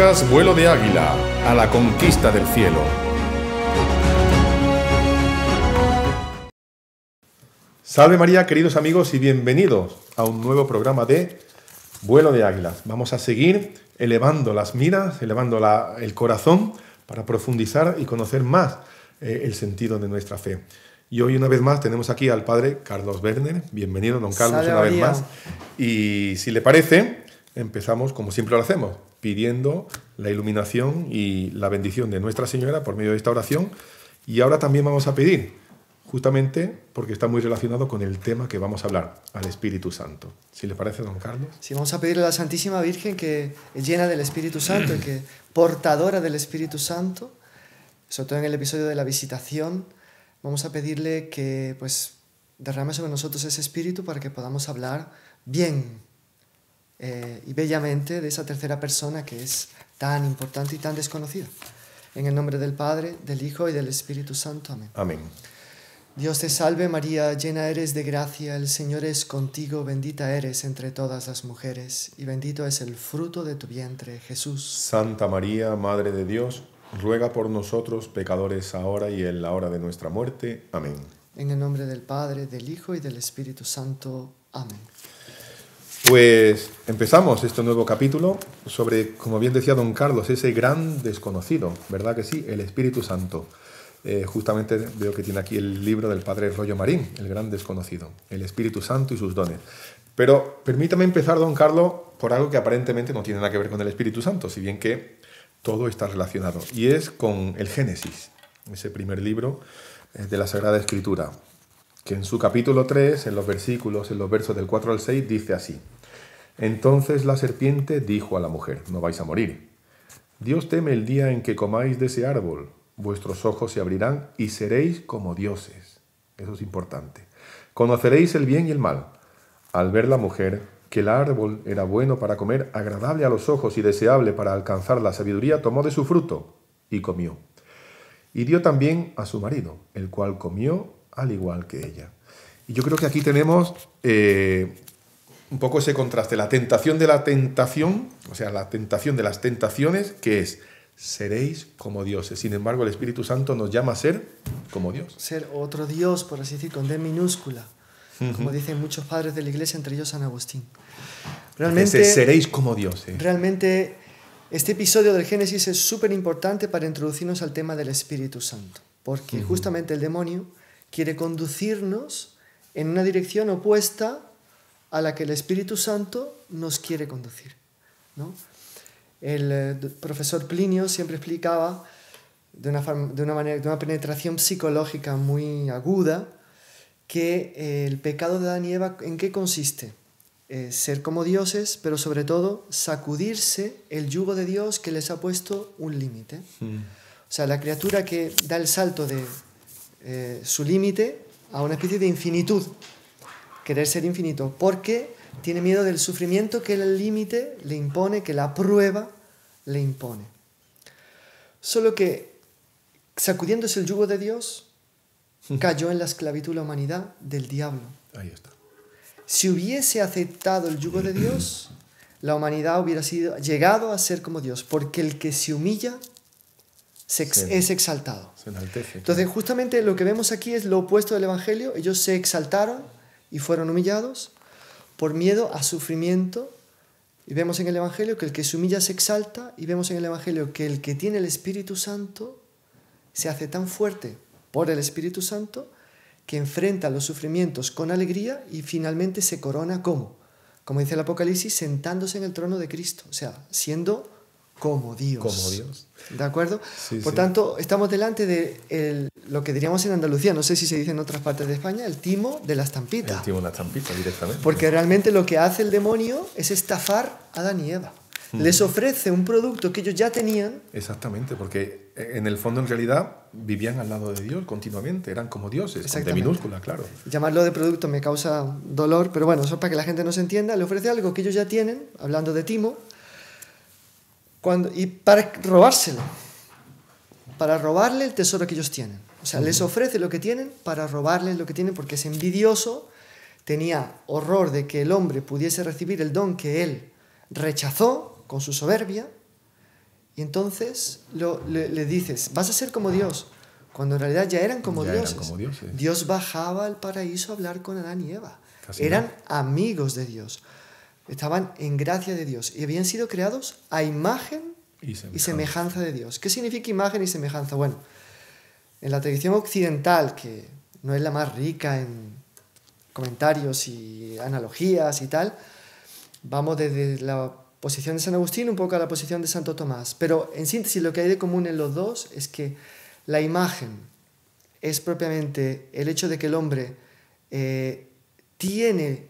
podcast Vuelo de Águila, a la conquista del cielo. Salve María, queridos amigos, y bienvenidos a un nuevo programa de Vuelo de Águilas. Vamos a seguir elevando las miras, elevando el corazón para profundizar y conocer más eh, el sentido de nuestra fe. Y hoy una vez más tenemos aquí al padre Carlos Werner. Bienvenido, don Carlos, una vez más. Y si le parece, empezamos como siempre lo hacemos, pidiendo la iluminación y la bendición de Nuestra Señora por medio de esta oración. Y ahora también vamos a pedir, justamente porque está muy relacionado con el tema que vamos a hablar, al Espíritu Santo. Si le parece, don Carlos. Sí, vamos a pedirle a la Santísima Virgen que llena del Espíritu Santo y que portadora del Espíritu Santo, sobre todo en el episodio de la visitación, vamos a pedirle que pues derrame sobre nosotros ese espíritu para que podamos hablar bien eh, y bellamente de esa tercera persona que es tan importante y tan desconocida. En el nombre del Padre, del Hijo y del Espíritu Santo. Amén. Amén. Dios te salve María, llena eres de gracia, el Señor es contigo, bendita eres entre todas las mujeres, y bendito es el fruto de tu vientre, Jesús. Santa María, Madre de Dios, ruega por nosotros pecadores ahora y en la hora de nuestra muerte. Amén. En el nombre del Padre, del Hijo y del Espíritu Santo. Amén. Pues empezamos este nuevo capítulo sobre, como bien decía don Carlos, ese gran desconocido, ¿verdad que sí? El Espíritu Santo. Eh, justamente veo que tiene aquí el libro del Padre Rollo Marín, El gran desconocido, el Espíritu Santo y sus dones. Pero permítame empezar, don Carlos, por algo que aparentemente no tiene nada que ver con el Espíritu Santo, si bien que todo está relacionado. Y es con el Génesis, ese primer libro eh, de la Sagrada Escritura, que en su capítulo 3, en los versículos, en los versos del 4 al 6, dice así. Entonces la serpiente dijo a la mujer, no vais a morir. Dios teme el día en que comáis de ese árbol, vuestros ojos se abrirán y seréis como dioses. Eso es importante. Conoceréis el bien y el mal. Al ver la mujer, que el árbol era bueno para comer, agradable a los ojos y deseable para alcanzar la sabiduría, tomó de su fruto y comió. Y dio también a su marido, el cual comió al igual que ella. Y yo creo que aquí tenemos eh, un poco ese contraste, la tentación de la tentación, o sea, la tentación de las tentaciones, que es, seréis como dioses. Sin embargo, el Espíritu Santo nos llama a ser como Dios. Ser otro Dios, por así decir, con D minúscula como dicen muchos padres de la iglesia, entre ellos San Agustín. Realmente, seréis como Dios. Realmente este episodio del Génesis es súper importante para introducirnos al tema del Espíritu Santo, porque justamente el demonio quiere conducirnos en una dirección opuesta a la que el Espíritu Santo nos quiere conducir. ¿no? El eh, profesor Plinio siempre explicaba de una, de una, manera, de una penetración psicológica muy aguda que eh, el pecado de Adán y Eva, ¿en qué consiste? Eh, ser como dioses, pero sobre todo sacudirse el yugo de Dios que les ha puesto un límite. Hmm. O sea, la criatura que da el salto de eh, su límite a una especie de infinitud, querer ser infinito, porque tiene miedo del sufrimiento que el límite le impone, que la prueba le impone. Solo que sacudiéndose el yugo de Dios, cayó en la esclavitud la humanidad del diablo. Ahí está. Si hubiese aceptado el yugo de Dios, la humanidad hubiera sido, llegado a ser como Dios, porque el que se humilla es exaltado. Entonces, justamente lo que vemos aquí es lo opuesto del Evangelio. Ellos se exaltaron y fueron humillados por miedo a sufrimiento. Y vemos en el Evangelio que el que se humilla se exalta y vemos en el Evangelio que el que tiene el Espíritu Santo se hace tan fuerte por el Espíritu Santo, que enfrenta los sufrimientos con alegría y finalmente se corona como, como dice el Apocalipsis, sentándose en el trono de Cristo, o sea, siendo como Dios. Como Dios. ¿De acuerdo? Por tanto, estamos delante de lo que diríamos en Andalucía, no sé si se dice en otras partes de España, el timo de la estampita. El timo de la estampita, directamente. Porque realmente lo que hace el demonio es estafar a Adán y Eva. Hmm. Les ofrece un producto que ellos ya tenían. Exactamente, porque en el fondo, en realidad, vivían al lado de Dios continuamente, eran como dioses, de minúscula, claro. Llamarlo de producto me causa dolor, pero bueno, eso es para que la gente no se entienda. Le ofrece algo que ellos ya tienen, hablando de Timo, cuando, y para robárselo, para robarle el tesoro que ellos tienen. O sea, les ofrece lo que tienen para robarles lo que tienen porque es envidioso, tenía horror de que el hombre pudiese recibir el don que él rechazó con su soberbia Y entonces lo- le, le dices, vas a ser como Dios, cuando en realidad ya eran como Ya eran dioses. como dioses. Dios bajaba al paraíso a hablar con Adán y Eva. Casi eran amigos de Dios. Estaban en gracia de Dios y habían sido creados a imagen Y semejanza de Dios. ¿Qué significa imagen y semejanza? Bueno, en la tradición occidental, que no es la más rica en comentarios y analogías y tal, vamos desde la posición de San Agustín un poco a la posición de Santo Tomás. Pero en síntesis lo que hay de común en los dos es que la imagen es propiamente el hecho de que el hombre eh, tiene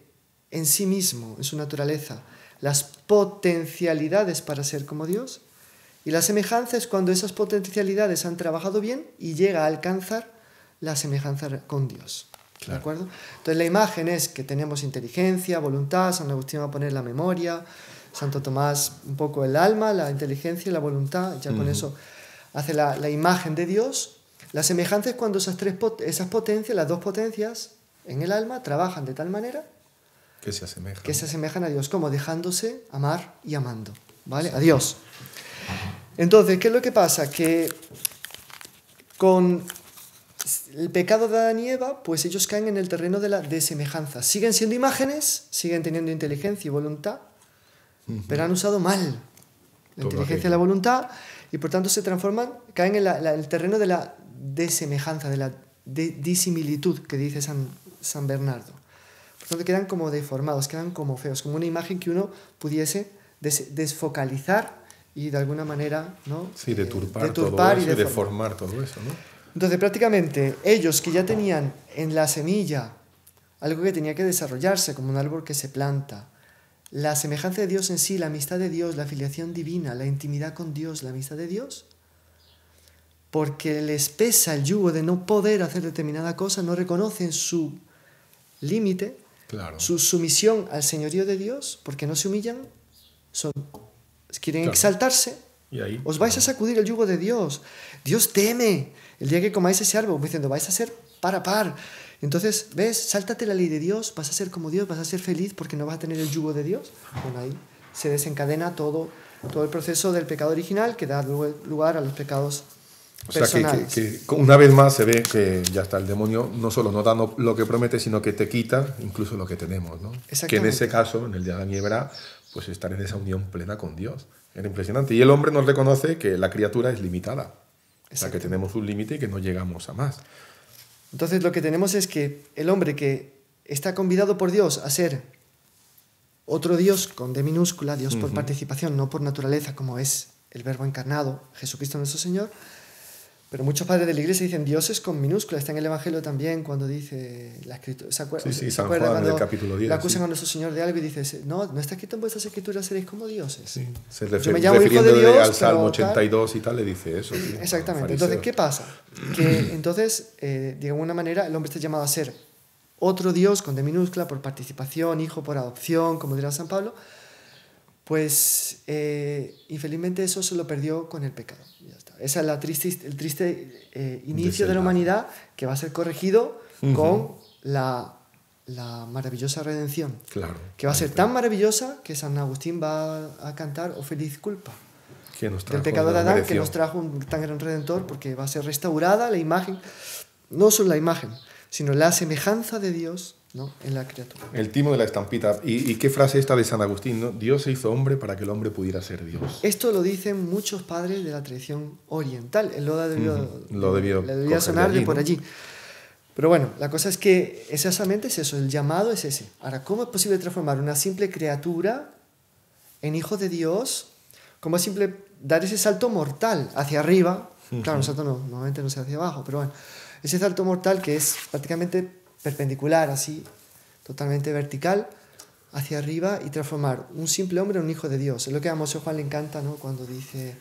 en sí mismo, en su naturaleza, las potencialidades para ser como Dios. Y la semejanza es cuando esas potencialidades han trabajado bien y llega a alcanzar la semejanza con Dios. ¿De acuerdo? Entonces la imagen es que tenemos inteligencia, voluntad, San Agustín va a poner la memoria, Santo Tomás un poco el alma, la inteligencia y la voluntad, ya con eso hace la, la imagen de Dios. La semejanza es cuando esas, tres, pot- esas potencias, las dos potencias en el alma, trabajan de tal manera Que se asemeja. que se asemejan a Dios, como dejándose amar y amando, ¿vale? A Dios. Entonces, ¿qué es lo que pasa? Que con el pecado de Adán y Eva, pues ellos caen en el terreno de la desemejanza. Siguen siendo imágenes, siguen teniendo inteligencia y voluntad, pero han usado mal la Todo inteligencia y la voluntad y por tanto se transforman, caen en la- la- el terreno de la desemejanza, de la de- disimilitud que dice San, San Bernardo. Tanto quedan como deformados, quedan como feos, como una imagen que uno pudiese des- desfocalizar y de alguna manera ¿no? Sí, deturpar, Eh, deturpar todo y eso y deformar. deformar todo eso, ¿no? Entonces, prácticamente, ellos que ya tenían en la semilla algo que tenía que desarrollarse, como un árbol que se planta, la semejanza de Dios en sí, la amistad de Dios, la filiación divina, la intimidad con Dios, la amistad de Dios, porque les pesa el yugo de no poder hacer determinada cosa, no reconocen su límite, Claro. su sumisión al señorío de Dios, porque no se humillan, son, quieren Claro. exaltarse, Y ahí. os vais a sacudir el yugo de Dios. Dios teme el día que comáis ese árbol, diciendo, vais a ser par a par. Entonces, ¿ves? Sáltate la ley de Dios, vas a ser como Dios, vas a ser feliz porque no vas a tener el yugo de Dios. Bueno, ahí se desencadena todo, todo el proceso del pecado original que da lu- lugar a los pecados O sea, que, que- que una vez más se ve que ya está el demonio, no solo no da lo que promete, sino que te quita incluso lo que tenemos, ¿no? Que en ese caso, en el de Adán y Eva, pues estar en esa unión plena con Dios. Era impresionante. Y el hombre nos reconoce que la criatura es limitada. O sea, que tenemos un límite y que no llegamos a más. Entonces lo que tenemos es que el hombre que está convidado por Dios a ser otro Dios con D minúscula, Dios por Ujú. participación, no por naturaleza, como es el Verbo encarnado, Jesucristo nuestro Señor. Pero muchos padres de la iglesia dicen Dios es con minúscula. Está en el Evangelio también cuando dice la escritura. ¿Se, acuer- Sí, sí, ¿se San acuerda Juan, en el cuando capítulo 10, Le acusan sí. a nuestro Señor de algo y dice, no, no está escrito en vuestras escrituras, seréis como dioses. Sí, se Yo refiere, me llamo hijo de Dios, al Salmo pero tal. 82 y tal, le dice eso. Exactamente. Entonces. ¿qué pasa? Que entonces, eh, de alguna manera, el hombre está llamado a ser otro Dios con D minúscula por participación, hijo por adopción, como dirá San Pablo. Pues eh, infelizmente eso se lo perdió con el pecado. Ya está. Esa es la triste, el triste eh, inicio de la humanidad que va a ser corregido con la, la maravillosa redención. Claro. Que va a ser está. tan maravillosa que San Agustín va a cantar, oh feliz culpa Que nos del pecado de Adán que nos trajo un tan gran redentor porque va a ser restaurada la imagen, no solo la imagen, sino la semejanza de Dios ¿no? en la criatura. El timo de la estampita. ¿Y, y qué frase esta de San Agustín? ¿no? Dios se hizo hombre para que el hombre pudiera ser Dios. Esto lo dicen muchos padres de la tradición oriental. Él lo debió, Ujú. Lo debió le debía de sonar de por ¿no? allí. Pero bueno, la cosa es que exactamente es eso, el llamado es ese. Ahora, ¿cómo es posible transformar una simple criatura en hijo de Dios? ¿Cómo es simple dar ese salto mortal hacia arriba? Claro, un salto no, normalmente no se hacia abajo, pero bueno, ese salto mortal que es prácticamente perpendicular, así, totalmente vertical, hacia arriba y transformar un simple hombre en un hijo de Dios. Es lo que a Moshe Juan le encanta, ¿no? Cuando dice,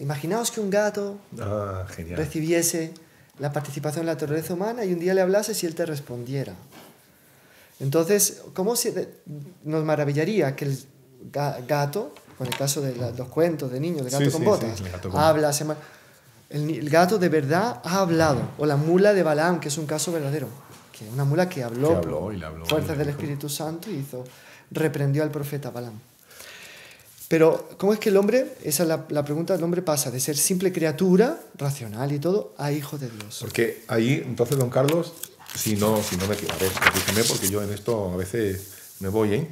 imaginaos que un gato Ah, recibiese la participación en la naturaleza humana y un día le hablase si él te respondiera. Entonces, ¿cómo se, nos maravillaría que el ga- gato, con el caso de la- los cuentos de niños, el gato Sí, con sí, botas, sí, gato con- habla, se el, el gato de verdad ha hablado, o la mula de Balaam, que es un caso verdadero, que una mula que habló, Que habló y fuerzas y del. Espíritu Santo y hizo, reprendió al profeta Balaam. Pero, ¿cómo es que el hombre, esa es la, la pregunta, el hombre pasa de ser simple criatura, racional y todo, a hijo de Dios? Porque ahí, entonces, don Carlos, si no, si no me equivoco, dígame porque yo en esto a veces me voy, ¿eh?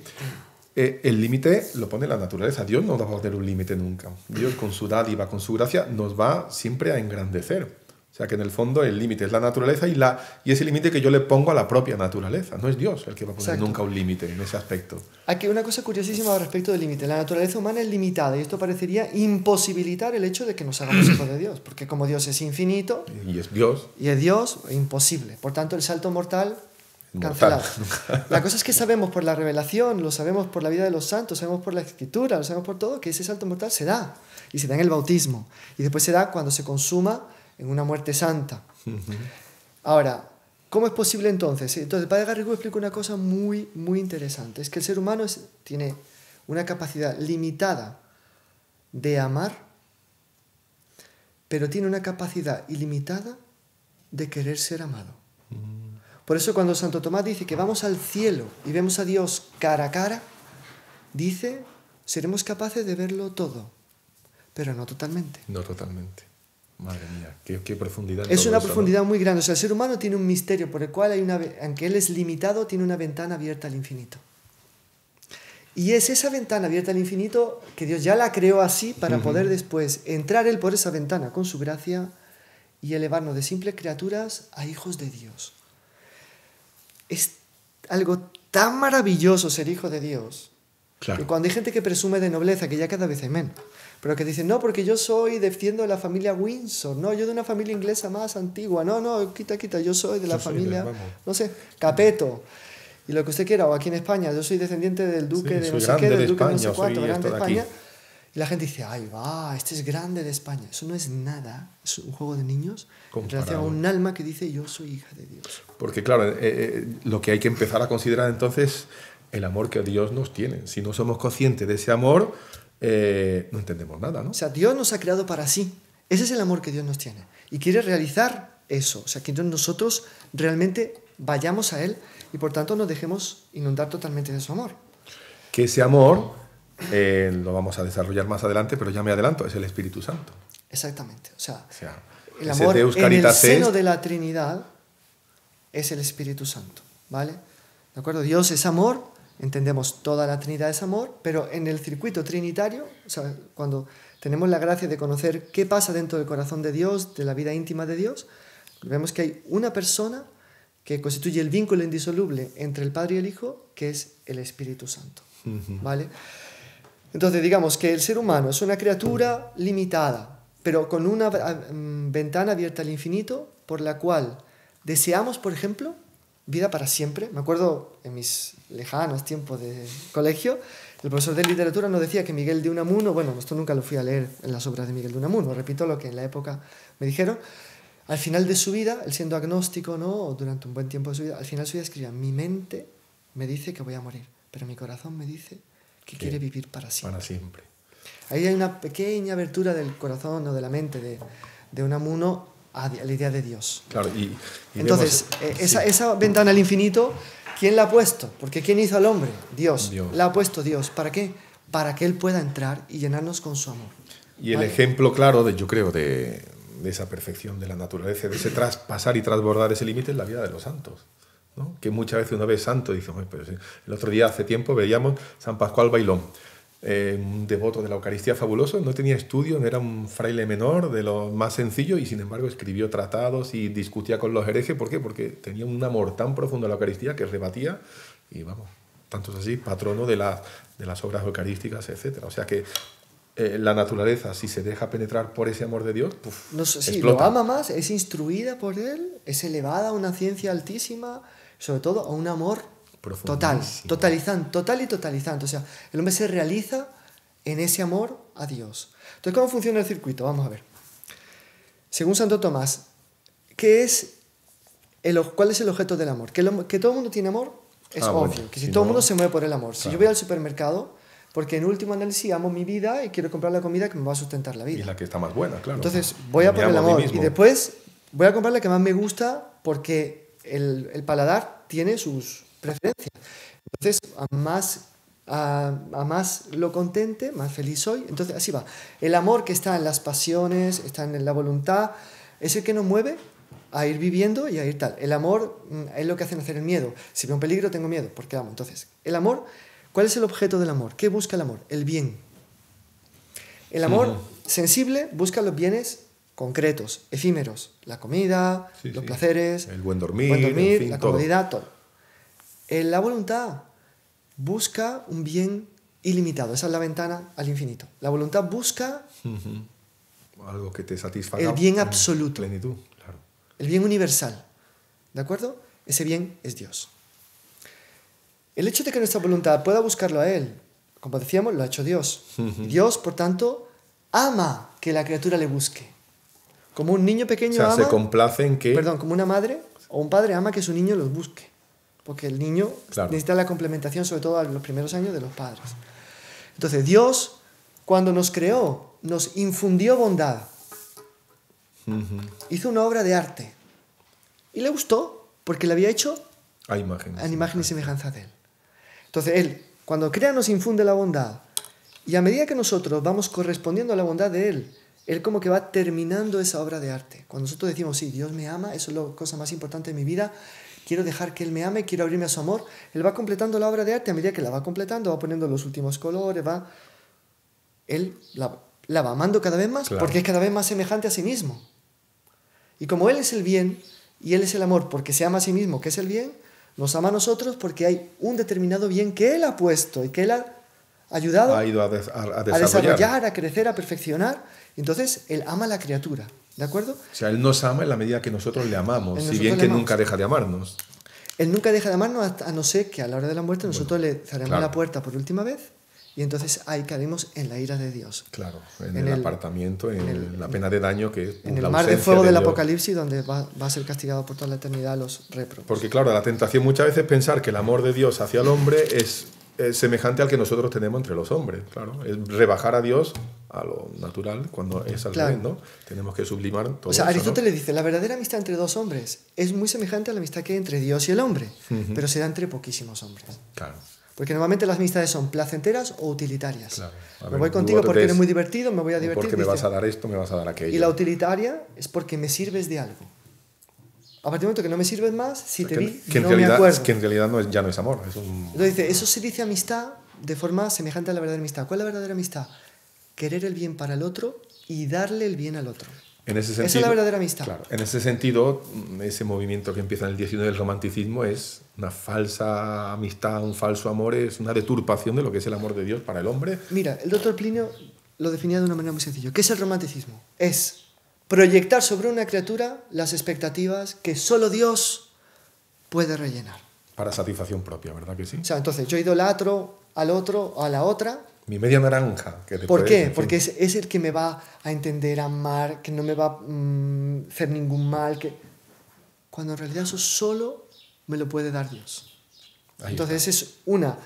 Eh, el límite lo pone la naturaleza. Dios no va a poner un límite nunca. Dios con su dádiva, con su gracia, nos va siempre a engrandecer. O sea que en el fondo el límite es la naturaleza y, la, y ese límite que yo le pongo a la propia naturaleza. No es Dios el que va a poner nunca un límite en ese aspecto. Aquí una cosa curiosísima respecto del límite. La naturaleza humana es limitada y esto parecería imposibilitar el hecho de que nos hagamos hijos de Dios. Porque como Dios es infinito... Y es Dios. Y es Dios, imposible. Por tanto, el salto mortal cancelado. La cosa es que sabemos por la revelación, lo sabemos por la vida de los santos, sabemos por la escritura, lo sabemos por todo, que ese salto mortal se da. Y se da en el bautismo. Y después se da cuando se consuma en una muerte santa. Ahora, ¿cómo es posible entonces? Entonces, el padre Garrigou explica una cosa muy, muy interesante. Es que el ser humano tiene una capacidad limitada de amar, pero tiene una capacidad ilimitada de querer ser amado. Por eso cuando Santo Tomás dice que vamos al cielo y vemos a Dios cara a cara, dice, seremos capaces de verlo todo, pero no totalmente. No totalmente. Madre mía, qué, profundidad. Es una profundidad muy grande. O sea, el ser humano tiene un misterio por el cual hay una, aunque él es limitado, tiene una ventana abierta al infinito. Y es esa ventana abierta al infinito que Dios ya la creó así para poder después entrar él por esa ventana con su gracia y elevarnos de simples criaturas a hijos de Dios. Es algo tan maravilloso ser hijo de Dios. Que cuando hay gente que presume de nobleza, que ya cada vez hay menos, pero que dicen, no, porque yo soy, defiendo de la familia Windsor, no, yo de una familia inglesa más antigua, no, no, quita, quita, yo soy de la familia, no sé, Capeto, y lo que usted quiera, o aquí en España, yo soy descendiente del duque de no sé qué, del duque de no sé cuánto, grande de España. Y la gente dice, ay, va, este es grande de España. Eso no es nada, es un juego de niños en relación a un alma que dice, yo soy hija de Dios. Porque claro, eh, eh, lo que hay que empezar a considerar entonces el amor que Dios nos tiene. Si no somos conscientes de ese amor, eh, no entendemos nada, ¿no? O sea, Dios nos ha creado para sí. Ese es el amor que Dios nos tiene. Y quiere realizar eso. O sea, que nosotros realmente vayamos a Él y por tanto nos dejemos inundar totalmente de su amor. Que ese amor eh, lo vamos a desarrollar más adelante, pero ya me adelanto, es el Espíritu Santo. Exactamente. O sea, el amor en el seno de la Trinidad es el Espíritu Santo. ¿Vale? ¿De acuerdo? Dios es amor entendemos toda la Trinidad es amor, pero en el circuito trinitario, o sea, cuando tenemos la gracia de conocer qué pasa dentro del corazón de Dios, de la vida íntima de Dios, vemos que hay una persona que constituye el vínculo indisoluble entre el Padre y el Hijo, que es el Espíritu Santo. ¿Vale? Entonces, digamos que el ser humano es una criatura limitada, pero con una mm, ventana abierta al infinito, por la cual deseamos, por ejemplo, vida para siempre. Me acuerdo en mis lejanos tiempos de colegio, el profesor de literatura nos decía que Miguel de Unamuno, bueno, esto nunca lo fui a leer en las obras de Miguel de Unamuno, repito lo que en la época me dijeron, al final de su vida, él siendo agnóstico, ¿no? durante un buen tiempo de su vida, al final de su vida escribía, mi mente me dice que voy a morir, pero mi corazón me dice que quiere vivir para siempre. Para siempre. Ahí hay una pequeña abertura del corazón o de la mente de, de Unamuno a la idea de Dios. Claro, y, Entonces, eh, esa, esa, ventana al infinito, ¿quién la ha puesto? Porque ¿quién hizo al hombre? Dios. La ha puesto Dios. ¿Para qué? Para que Él pueda entrar y llenarnos con su amor. Y el ejemplo claro, de, yo creo, de, de, esa perfección de la naturaleza, de ese traspasar y transbordar ese límite es la vida de los santos. ¿no? Que muchas veces uno ve santo y dice, el otro día, hace tiempo, veíamos San Pascual Bailón eh, un devoto de la Eucaristía fabuloso, no tenía estudio, no era un fraile menor, de lo más sencillo, y sin embargo escribió tratados y discutía con los herejes. ¿Por qué? Porque tenía un amor tan profundo a la Eucaristía que rebatía, y vamos, tanto es así, patrono de, de las obras eucarísticas, etc. O sea que eh, la naturaleza, si se deja penetrar por ese amor de Dios, no, sí, lo ama más, es instruida por él, es elevada a una ciencia altísima, sobre todo a un amor Total, totalizante, total y totalizante. O sea, el hombre se realiza en ese amor a Dios. Entonces, ¿cómo funciona el circuito? Vamos a ver. Según Santo Tomás, ¿qué es el, ¿cuál es el objeto del amor? ¿Que, todo el mundo tiene amor? Es ah, obvio. que si, todo el mundo se mueve por el amor. Si yo voy al supermercado, porque en último análisis amo mi vida y quiero comprar la comida que me va a sustentar la vida. Y la que está más buena, claro. Entonces, voy a por el amor. Y después voy a comprar la que más me gusta porque el, el paladar tiene sus preferencia. Entonces, más a, a más lo contente, más feliz soy. Entonces, así va. El amor que está en las pasiones, está en la voluntad, es el que nos mueve a ir viviendo y a ir tal. El amor mm, es lo que hace nacer el miedo. Si veo un peligro, tengo miedo, porque amo. Entonces, el amor, ¿cuál es el objeto del amor? ¿Qué busca el amor? El bien. El amor sensible busca los bienes concretos, efímeros, la comida, Sí, los sí. placeres, El buen dormir, buen dormir, en fin, la comodidad, todo. La voluntad busca un bien ilimitado, esa es la ventana al infinito. La voluntad busca. Algo que te satisfaga. El bien en absoluto. Plenitud, claro. el bien universal. ¿De acuerdo? Ese bien es Dios. El hecho de que nuestra voluntad pueda buscarlo a Él, como decíamos, lo ha hecho Dios. Dios, por tanto, ama que la criatura le busque. Como un niño O pequeño sea, se complace en que. perdón, como una madre o un padre ama que su niño los busque. Porque el niño Claro. necesita la complementación, sobre todo en los primeros años, de los padres. Entonces, Dios, cuando nos creó, nos infundió bondad. Hizo una obra de arte. Y le gustó, porque le había hecho A imagen. en imagen y semejanza de Él. Entonces, Él, cuando crea, nos infunde la bondad. Y a medida que nosotros vamos correspondiendo a la bondad de Él, Él como que va terminando esa obra de arte. Cuando nosotros decimos, sí, Dios me ama, eso es la cosa más importante de mi vida, quiero dejar que Él me ame, quiero abrirme a su amor, Él va completando la obra de arte. A medida que la va completando, va poniendo los últimos colores, va... Él la, la va amando cada vez más Claro. porque es cada vez más semejante a sí mismo. Y como Él es el bien y Él es el amor porque se ama a sí mismo, que es el bien, nos ama a nosotros porque hay un determinado bien que Él ha puesto y que Él ha ayudado Ha ido a, des- a- a a desarrollar. a crecer, a perfeccionar. Entonces, Él ama a la criatura, ¿de acuerdo? O sea, Él nos ama en la medida que nosotros le amamos, si bien que amamos. nunca deja de amarnos. Él nunca deja de amarnos a no ser que a la hora de la muerte nosotros le cerremos claro. la puerta por última vez y entonces ahí caemos en la ira de Dios. Claro, en, En el, el- apartamiento, en, en el- la pena de daño que es En el mar de fuego del Dios. Apocalipsis donde va, va a ser castigado por toda la eternidad los reprobos. Porque claro, la tentación muchas veces es pensar que el amor de Dios hacia el hombre es, es semejante al que nosotros tenemos entre los hombres, claro. Es rebajar a Dios a lo natural cuando es al Claro. revés, ¿no? Tenemos que sublimar todo O sea, eso, ¿no? Aristóteles dice, la verdadera amistad entre dos hombres es muy semejante a la amistad que hay entre Dios y el hombre, pero se da entre poquísimos hombres. Claro, Porque normalmente las amistades son placenteras o utilitarias. claro. Me voy contigo porque eres muy divertido, me voy a divertir. Porque me dice. vas a dar esto, me vas a dar aquello. Y la utilitaria es porque me sirves de algo. A partir del momento que no me sirves más, si O sea, te vi, que no me realidad, acuerdo. que en realidad no es, ya no es amor, es un... Entonces dice, eso se dice amistad de forma semejante a la verdadera amistad. ¿Cuál es la verdadera amistad? Querer el bien para el otro y darle el bien al otro. En ese Esa sentido, es la verdadera amistad. Claro, en ese sentido, ese movimiento que empieza en el 19 del romanticismo es una falsa amistad, un falso amor, es una deturpación de lo que es el amor de Dios para el hombre. Mira, el doctor Plinio lo definía de una manera muy sencilla. ¿Qué es el romanticismo? Es proyectar sobre una criatura las expectativas que solo Dios puede rellenar. Para satisfacción propia, ¿verdad que sí? O sea, entonces yo idolatro al otro o a la otra. Mi media naranja. Que ¿Por qué? en fin, Porque es, es el que me va a entender, a amar, que no me va a mm, hacer ningún mal. Que... Cuando en realidad eso solo me lo puede dar Dios. ahí Entonces es una.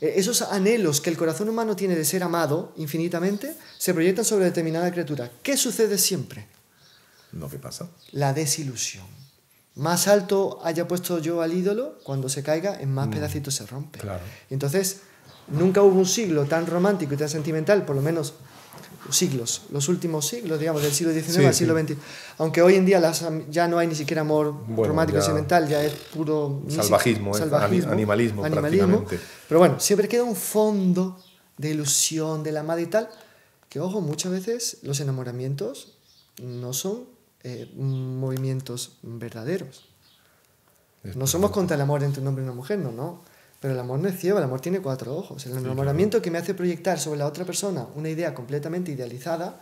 eh, Esos anhelos que el corazón humano tiene de ser amado infinitamente se proyectan sobre determinada criatura. ¿Qué sucede siempre? ¿No qué pasa? La desilusión. Más alto haya puesto yo al ídolo, cuando se caiga, en más pedacitos se rompe. Mm. Claro. Entonces, nunca hubo un siglo tan romántico y tan sentimental, por lo menos siglos, los últimos siglos, digamos, del siglo XIX Sí, al siglo XX. Aunque hoy en día las ya no hay ni siquiera amor Bueno, romántico y sentimental, ya es puro si- Salvajismo, es ani- animalismo prácticamente. Pero bueno, siempre queda un fondo de ilusión, de la amada y tal, que ojo, muchas veces los enamoramientos no son eh, movimientos verdaderos. No somos contra el amor entre un hombre y una mujer, no, no. Pero el amor no es ciego, el amor tiene cuatro ojos. El enamoramiento que me hace proyectar sobre la otra persona una idea completamente idealizada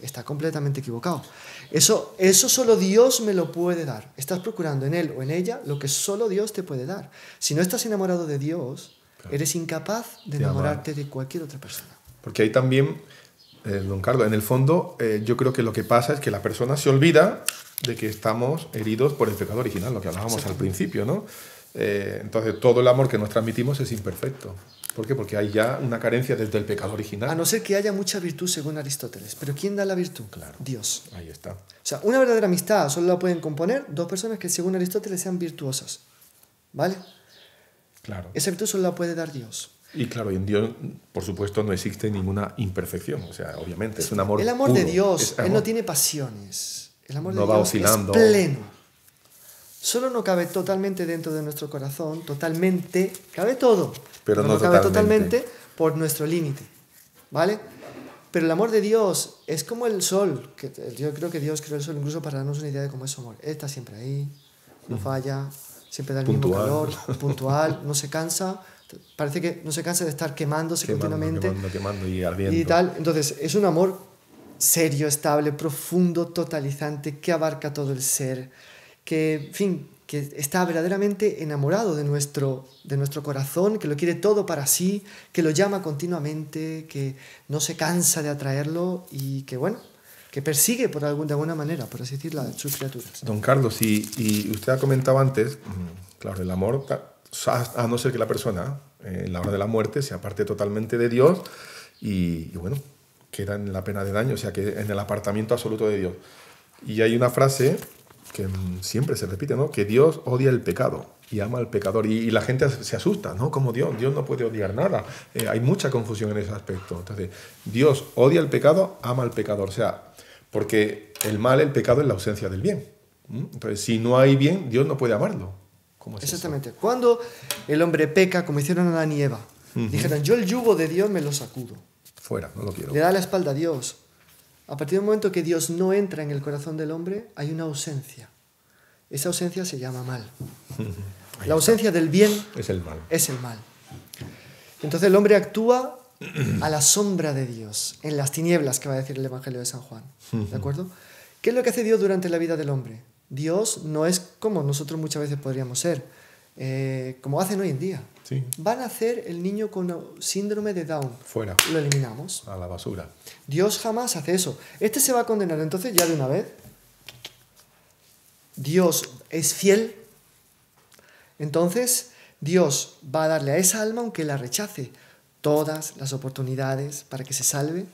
está completamente equivocado. Eso, eso solo Dios me lo puede dar. Estás procurando en él o en ella lo que solo Dios te puede dar. Si no estás enamorado de Dios, eres incapaz de enamorarte de cualquier otra persona. Porque ahí también, eh, don Carlos, en el fondo, eh, yo creo que lo que pasa es que la persona se olvida de que estamos heridos por el pecado original, lo que hablábamos al principio, ¿no? Eh, entonces, todo el amor que nos transmitimos es imperfecto. ¿Por qué? Porque hay ya una carencia desde el pecado original. A no ser que haya mucha virtud según Aristóteles. Pero ¿quién da la virtud? Claro. Dios. Ahí está. O sea, una verdadera amistad solo la pueden componer dos personas que según Aristóteles sean virtuosas. ¿Vale? Claro. Esa virtud solo la puede dar Dios. Y claro, en Dios, por supuesto, no existe ninguna imperfección. O sea, obviamente, es un amor. El amor de puro, Dios, es Él amor. no tiene pasiones. El amor No de va Dios oscilando. es pleno. Solo no cabe totalmente dentro de nuestro corazón, totalmente, cabe todo, Pero no cabe totalmente. totalmente por nuestro límite, ¿vale? Pero el amor de Dios es como el sol, que yo creo que Dios creó el sol incluso para darnos una idea de cómo es su amor. Él está siempre ahí, no falla, siempre da el mismo Puntual. calor, puntual, no se cansa, parece que no se cansa de estar quemándose Quemando, continuamente quemando, quemando y ardiendo. y tal. Entonces, es un amor serio, estable, profundo, totalizante, que abarca todo el ser, que, en fin, que está verdaderamente enamorado de nuestro, de nuestro corazón, que lo quiere todo para sí, que lo llama continuamente, que no se cansa de atraerlo y que, bueno, que persigue por algún, de alguna manera, por así decirlo, a sus criaturas. Don Carlos, y, y usted ha comentado antes, mm, claro, el amor, a a no ser que la persona eh, en la hora de la muerte se aparte totalmente de Dios y, y bueno, queda en la pena de daño, o sea, que en el apartamiento absoluto de Dios. Y hay una frase que mm, siempre se repite, ¿no? Que Dios odia el pecado y ama al pecador. Y, y la gente se asusta, ¿no? Como Dios, Dios no puede odiar nada. Eh, hay mucha confusión en ese aspecto. Entonces, Dios odia el pecado, ama al pecador. O sea, porque el mal, el pecado es la ausencia del bien. ¿Mm? Entonces, si no hay bien, Dios no puede amarlo. ¿Cómo es eso? Exactamente. Cuando el hombre peca, como hicieron Adán y Eva, dijeron, yo el yugo de Dios me lo sacudo. Fuera, no lo quiero. le da la espalda a Dios. A partir del momento que Dios no entra en el corazón del hombre, hay una ausencia. Esa ausencia se llama mal. La ausencia del bien Es el mal. es el mal. Entonces el hombre actúa a la sombra de Dios, en las tinieblas que va a decir el Evangelio de San Juan. ¿De acuerdo? ¿Qué es lo que hace Dios durante la vida del hombre? Dios no es como nosotros muchas veces podríamos ser, eh, como hacen hoy en día. Sí. Van a hacer el niño con síndrome de Down. Fuera, Lo eliminamos. a la basura. Dios jamás hace eso. Este se va a condenar entonces ya de una vez. Dios es fiel. Entonces Dios va a darle a esa alma, aunque la rechace, todas las oportunidades para que se salve,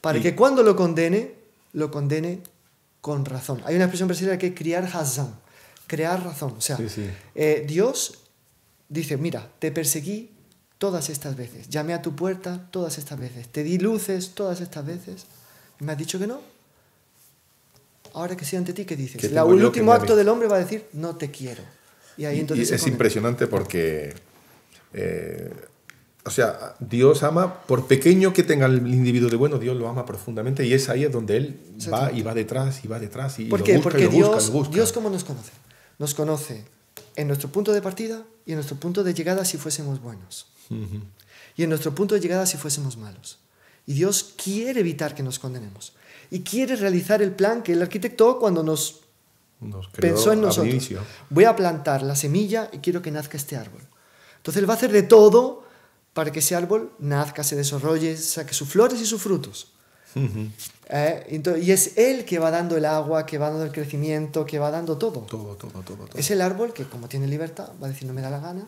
para Y- que cuando lo condene, lo condene con razón. Hay una expresión brasileña que es criar hazán, crear razón. O sea, Sí, sí. eh, Dios dice, mira, te perseguí todas estas veces, llamé a tu puerta todas estas veces, te di luces todas estas veces, y me has dicho que no. Ahora que sí ante ti, ¿qué dices? ¿Qué La- el último acto del hombre va a decir, no te quiero. Y ahí entonces y es impresionante porque, eh, o sea, Dios ama, por pequeño que tenga el individuo de bueno, Dios lo ama profundamente y es ahí es donde Él va y va detrás y va detrás y, ¿Por lo qué? busca Porque y lo busca, Dios, lo busca. Dios, ¿cómo nos conoce? Nos conoce en nuestro punto de partida y en nuestro punto de llegada si fuésemos buenos. Y en nuestro punto de llegada si fuésemos malos. Y Dios quiere evitar que nos condenemos. Y quiere realizar el plan que Él arquitectó cuando nos Nos pensó en nosotros. inicio. Voy a plantar la semilla y quiero que nazca este árbol. Entonces Él va a hacer de todo para que ese árbol nazca, se desarrolle, saque sus flores y sus frutos. Ujú. ¿Eh? Ento- y es Él que va dando el agua, que va dando el crecimiento, que va dando todo. Todo, todo, todo, todo. Es el árbol que, como tiene libertad, va a decir no me da la gana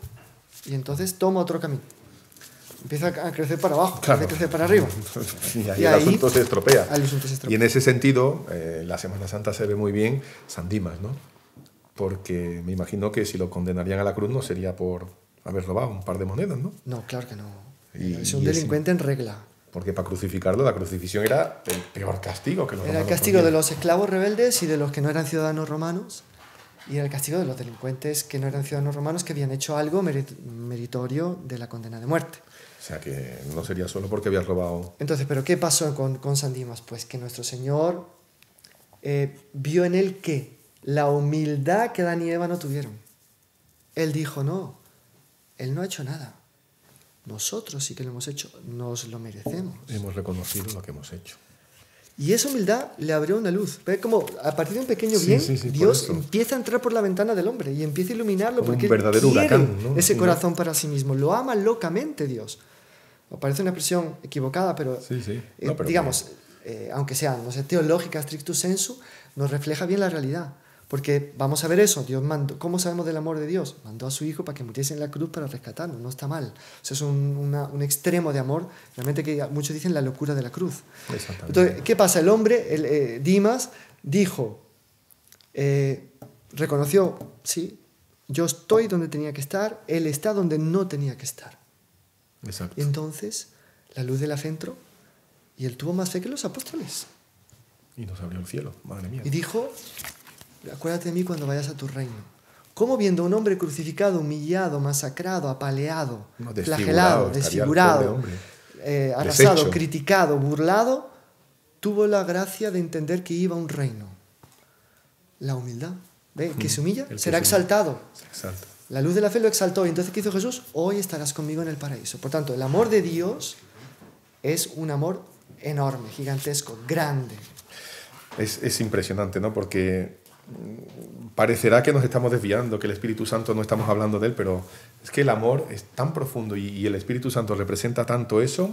y entonces toma otro camino. Empieza a crecer para abajo, Claro. empieza a crecer para arriba. y ahí Y el ahí- asunto se estropea. el asunto se Y estropea. en ese sentido, eh, la Semana Santa se ve muy bien San Dimas, ¿no? Porque me imagino que si lo condenarían a la cruz no sería por haber robado un par de monedas, ¿no? No, claro que no. Y- es un y es- delincuente en regla. Porque para crucificarlo, la crucifixión era el peor castigo que los Era el castigo de los esclavos rebeldes y de los que no eran ciudadanos romanos. Y era el castigo de los delincuentes que no eran ciudadanos romanos que habían hecho algo merit- meritorio de la condena de muerte. O sea que no sería solo porque había robado. Entonces, ¿pero qué pasó con, con San Dimas? Pues que nuestro Señor eh, vio en él que la humildad que Adán y Eva no tuvieron. Él dijo, no, él no ha hecho nada. Nosotros sí que lo hemos hecho, nos lo merecemos. Hemos reconocido lo que hemos hecho. Y esa humildad le abrió una luz. Ve como a partir de un pequeño bien, sí, sí, por Dios empieza a entrar por la ventana del hombre y empieza a iluminarlo Como un porque él verdadero quiere huracán, ¿no? ese corazón para sí mismo. Lo ama locamente Dios. Me parece una expresión equivocada, pero eh, No, pero digamos, eh, aunque sea, no sé, teológica, stricto sensu, nos refleja bien la realidad. Porque vamos a ver eso, Dios mandó, ¿cómo sabemos del amor de Dios? Mandó a su Hijo para que muriese en la cruz para rescatarnos, no está mal. O sea, es un, una- un extremo de amor, realmente que muchos dicen la locura de la cruz. Entonces, ¿qué pasa? El hombre, el, eh, Dimas, dijo, eh, reconoció, sí, yo estoy donde tenía que estar, él está donde no tenía que estar. Exacto. Y entonces la luz de la fe entró y él tuvo más fe que los apóstoles. Y nos abrió el cielo, madre mía. Y dijo, acuérdate de mí cuando vayas a tu reino. ¿Cómo viendo a un hombre crucificado, humillado, masacrado, apaleado, No, desfigurado, flagelado, desfigurado, eh, arrasado, criticado, burlado, tuvo la gracia de entender que iba a un reino? La humildad. ¿Ve? Que se humilla que será se- exaltado. La luz de la fe lo exaltó. Y entonces, ¿qué hizo Jesús? Hoy estarás conmigo en el paraíso. Por tanto, el amor de Dios es un amor enorme, gigantesco, grande. Es, es impresionante, ¿no? Porque mm, parecerá que nos estamos desviando, que el Espíritu Santo no estamos hablando de él, pero es que el amor es tan profundo y, el Espíritu Santo representa tanto eso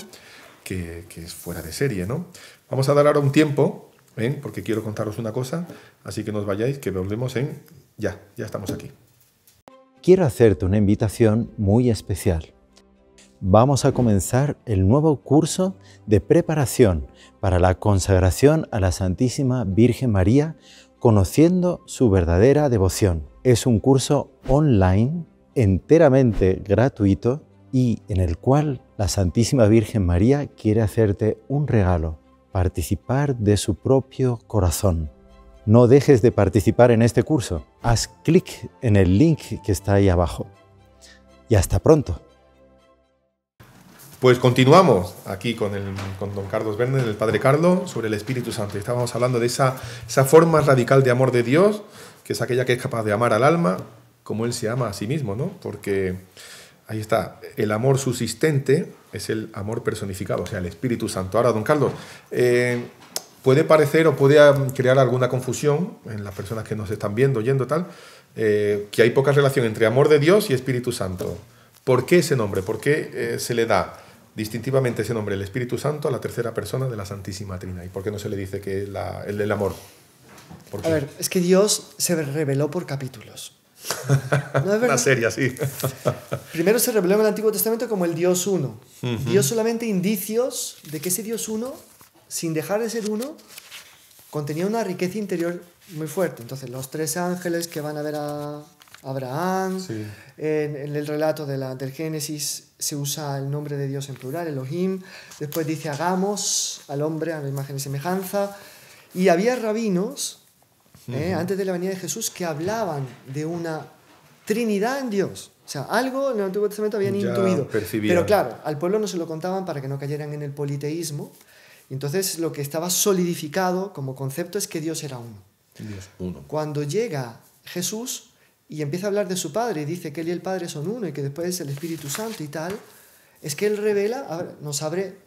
que, es fuera de serie, ¿no? Vamos a dar ahora un tiempo, ¿ven? Porque quiero contaros una cosa, así que no os vayáis, que volvemos en... Ya, ya estamos aquí. quiero hacerte una invitación muy especial. Vamos a comenzar el nuevo curso de preparación para la consagración a la Santísima Virgen María, conociendo su verdadera devoción. Es un curso online enteramente gratuito y en el cual la Santísima Virgen María quiere hacerte un regalo, participar de su propio corazón. No dejes de participar en este curso. Haz clic en el link que está ahí abajo. Y hasta pronto. Pues continuamos aquí con, el, con don Carlos Verne, el Padre Carlos, sobre el Espíritu Santo. Estábamos hablando de esa, esa forma radical de amor de Dios, que es aquella que es capaz de amar al alma como Él se ama a sí mismo, ¿no? Porque ahí está, el amor subsistente es el amor personificado, o sea, el Espíritu Santo. Ahora, don Carlos, eh, puede parecer o puede ah, crear alguna confusión en las personas que nos están viendo, oyendo tal, eh, que hay poca relación entre amor de Dios y Espíritu Santo. ¿Por qué ese nombre? ¿Por qué eh, se le da distintivamente ese nombre, el Espíritu Santo, a la tercera persona de la Santísima Trina? ¿Y por qué no se le dice que la- el del amor? ¿Por A ver, es que Dios se reveló por capítulos. ¿No es Una serie así. Primero se reveló en el Antiguo Testamento como el Dios uno. Dio solamente indicios de que ese Dios uno, sin dejar de ser uno, contenía una riqueza interior muy fuerte. Entonces, los tres ángeles que van a ver a Abraham, Sí. en, en el relato de la- del Génesis se usa el nombre de Dios en plural, Elohim. Después dice hagamos al hombre a la imagen y semejanza. Y había rabinos, ¿eh? antes de la venida de Jesús, que hablaban de una Trinidad en Dios. O sea, algo en el Antiguo Testamento habían Ya intuido. percibían. Pero claro, al pueblo no se lo contaban para que no cayeran en el politeísmo. Y entonces lo que estaba solidificado como concepto es que Dios era uno. Dios uno. Cuando llega Jesús y empieza a hablar de su Padre y dice que Él y el Padre son uno y que después es el Espíritu Santo y tal, es que Él revela, nos abre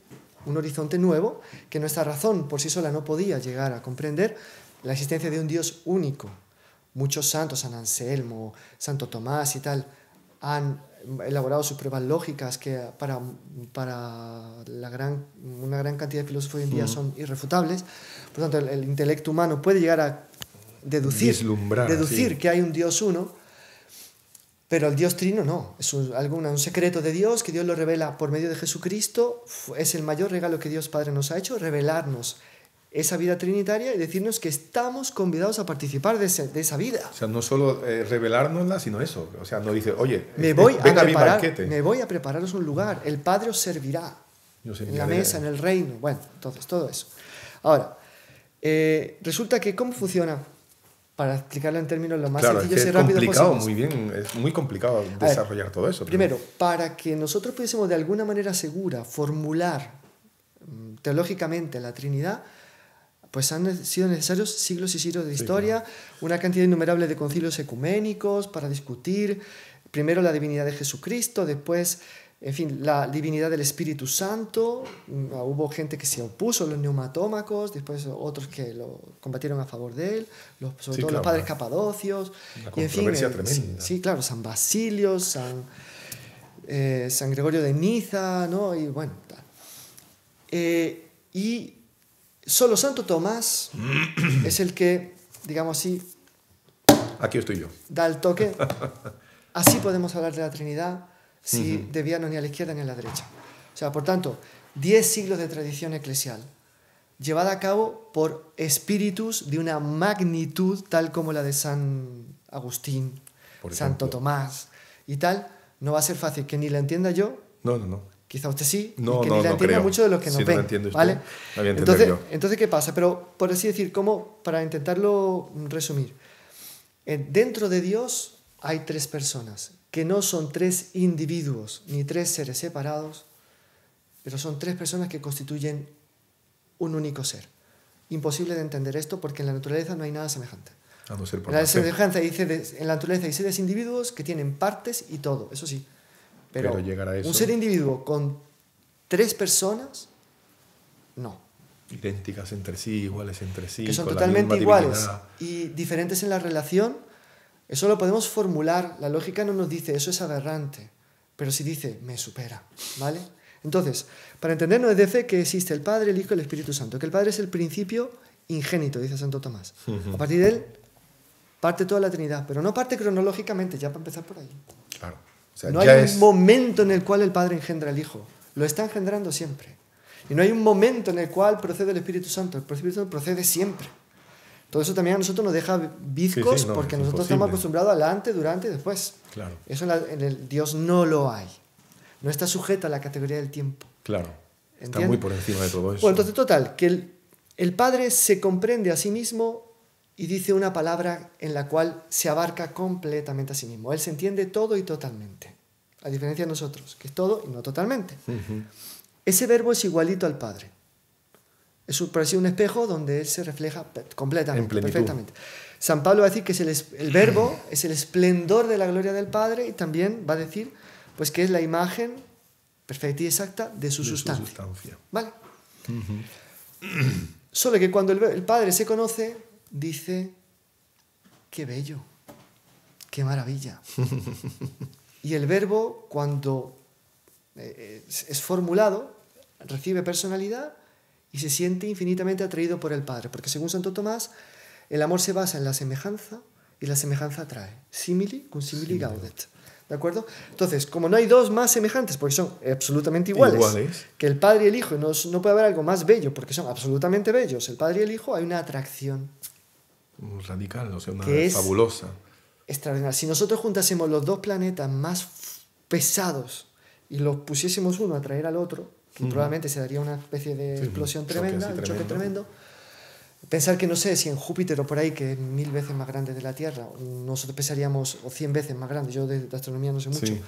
un horizonte nuevo que nuestra razón por sí sola no podía llegar a comprender la existencia de un Dios único. Muchos santos, San Anselmo, Santo Tomás y tal, han elaborado sus pruebas lógicas que para, para la gran, una gran cantidad de filósofos hoy en día son irrefutables. Por tanto, el, el intelecto humano puede llegar a deducir, Vislumbrar, deducir sí. que hay un Dios uno, pero el Dios trino no. Es un, alguna- un secreto de Dios que Dios lo revela por medio de Jesucristo. Es el mayor regalo que Dios Padre nos ha hecho, revelarnos esa vida trinitaria y decirnos que estamos convidados a participar de, ese- de esa vida. O sea, no solo eh, revelárnosla, sino eso. O sea, no dice, oye, Me eh, voy, a venga a mi preparar, banquete. me voy a prepararos un lugar. El Padre os servirá Yo en la mesa, en el reino. Bueno, entonces, todo eso. Ahora, eh, resulta que, ¿cómo funciona? Para explicarlo en términos lo más Claro, es, sencillos que y es rápidos complicado, posibles. muy bien, es muy complicado ver, desarrollar todo eso. Primero, para que nosotros pudiésemos de alguna manera segura formular mm, teológicamente la Trinidad, pues han sido necesarios siglos y siglos de Sí, historia, una cantidad innumerable de concilios ecuménicos para discutir primero la divinidad de Jesucristo, después, en fin, la divinidad del Espíritu Santo. Mm, Hubo gente que se opuso, los neumatómacos, después otros que lo combatieron a favor de él, los, sobre Sí, todo claro, los padres capadocios. una y en fin, eh, tremenda. sí, sí, claro, San Basilio, San, eh, San Gregorio de Niza, ¿no? Y bueno, tal. Eh, y solo Santo Tomás es el que, digamos así, Aquí estoy yo. da el toque. Así podemos hablar de la Trinidad si desviarnos ni a la izquierda ni a la derecha. O sea, por tanto, 10 siglos de tradición eclesial llevada a cabo por espíritus de una magnitud tal como la de San Agustín, Por Santo ejemplo. Tomás y tal, no va a ser fácil que ni la entienda yo, No, no, no. Quizá usted sí, No, y que no, ni la no entienda mucho de los que nos no ven. la entiende usted, ¿vale? voy a entonces, yo. entonces, ¿qué pasa? Pero, por así decir, ¿cómo, para intentarlo resumir, eh, dentro de Dios hay tres personas, que no son tres individuos ni tres seres separados, pero son tres personas que constituyen un único ser. Imposible de entender esto porque en la naturaleza no hay nada semejante. A no ser por la semejanza dice de- en la naturaleza hay seres individuos que tienen partes y todo, eso sí. Pero, Pero llegar a eso- un ser individuo con tres personas, no. Idénticas entre sí, iguales entre sí. que son totalmente iguales y diferentes en la relación, eso lo podemos formular. La lógica no nos dice eso es aberrante, pero sí dice me supera, ¿vale? Entonces, para entendernos es de fe que existe el Padre, el Hijo y el Espíritu Santo, que el Padre es el principio ingénito, dice Santo Tomás. A partir de él parte toda la Trinidad, pero no parte cronológicamente, ya para empezar por ahí. Claro. O sea, no hay un momento en el cual el Padre engendra al Hijo, lo está engendrando siempre. Y no hay un momento en el cual procede el Espíritu Santo, el Espíritu Santo procede siempre. Todo eso también a nosotros nos deja bizcos Sí, sí, no, porque es nosotros imposible. estamos acostumbrados al antes, durante y después. Claro, Eso en, la- en el Dios no lo hay. No está sujeta a la categoría del tiempo. claro. Está muy por encima de todo eso. Bueno, entonces, total, que el, el Padre se comprende a sí mismo y dice una palabra en la cual se abarca completamente a sí mismo. Él se entiende todo y totalmente. A diferencia de nosotros, que es todo y no totalmente. Ese verbo es igualito al Padre. Es un, por así un espejo donde Él se refleja completamente, perfectamente. San Pablo va a decir que es el, verbo es el esplendor de la gloria del Padre y también va a decir pues, que es la imagen perfecta y exacta de su De su sustancia. ¿Vale? Solo que cuando el, el Padre se conoce, dice, qué bello, qué maravilla. y el verbo, cuando eh, es, es formulado, recibe personalidad y se siente infinitamente atraído por el Padre. Porque según Santo Tomás, el amor se basa en la semejanza y la semejanza atrae. Simili cum simili gaudet. ¿De acuerdo? Entonces, como no hay dos más semejantes, porque son absolutamente iguales, Iguales. que el Padre y el Hijo, no, no puede haber algo más bello, porque son absolutamente bellos, el Padre y el Hijo, hay una atracción radical, o sea, una Que es- fabulosa. extraordinaria. Si nosotros juntásemos los dos planetas más pesados y los pusiésemos uno a traer al otro, que probablemente se daría una especie de Sí, explosión tremenda, un choque tremendo. Pensar que no sé si en Júpiter o por ahí, que es mil veces más grande de la Tierra, nosotros pesaríamos, o cien veces más grande, yo de, de astronomía no sé mucho, Sí.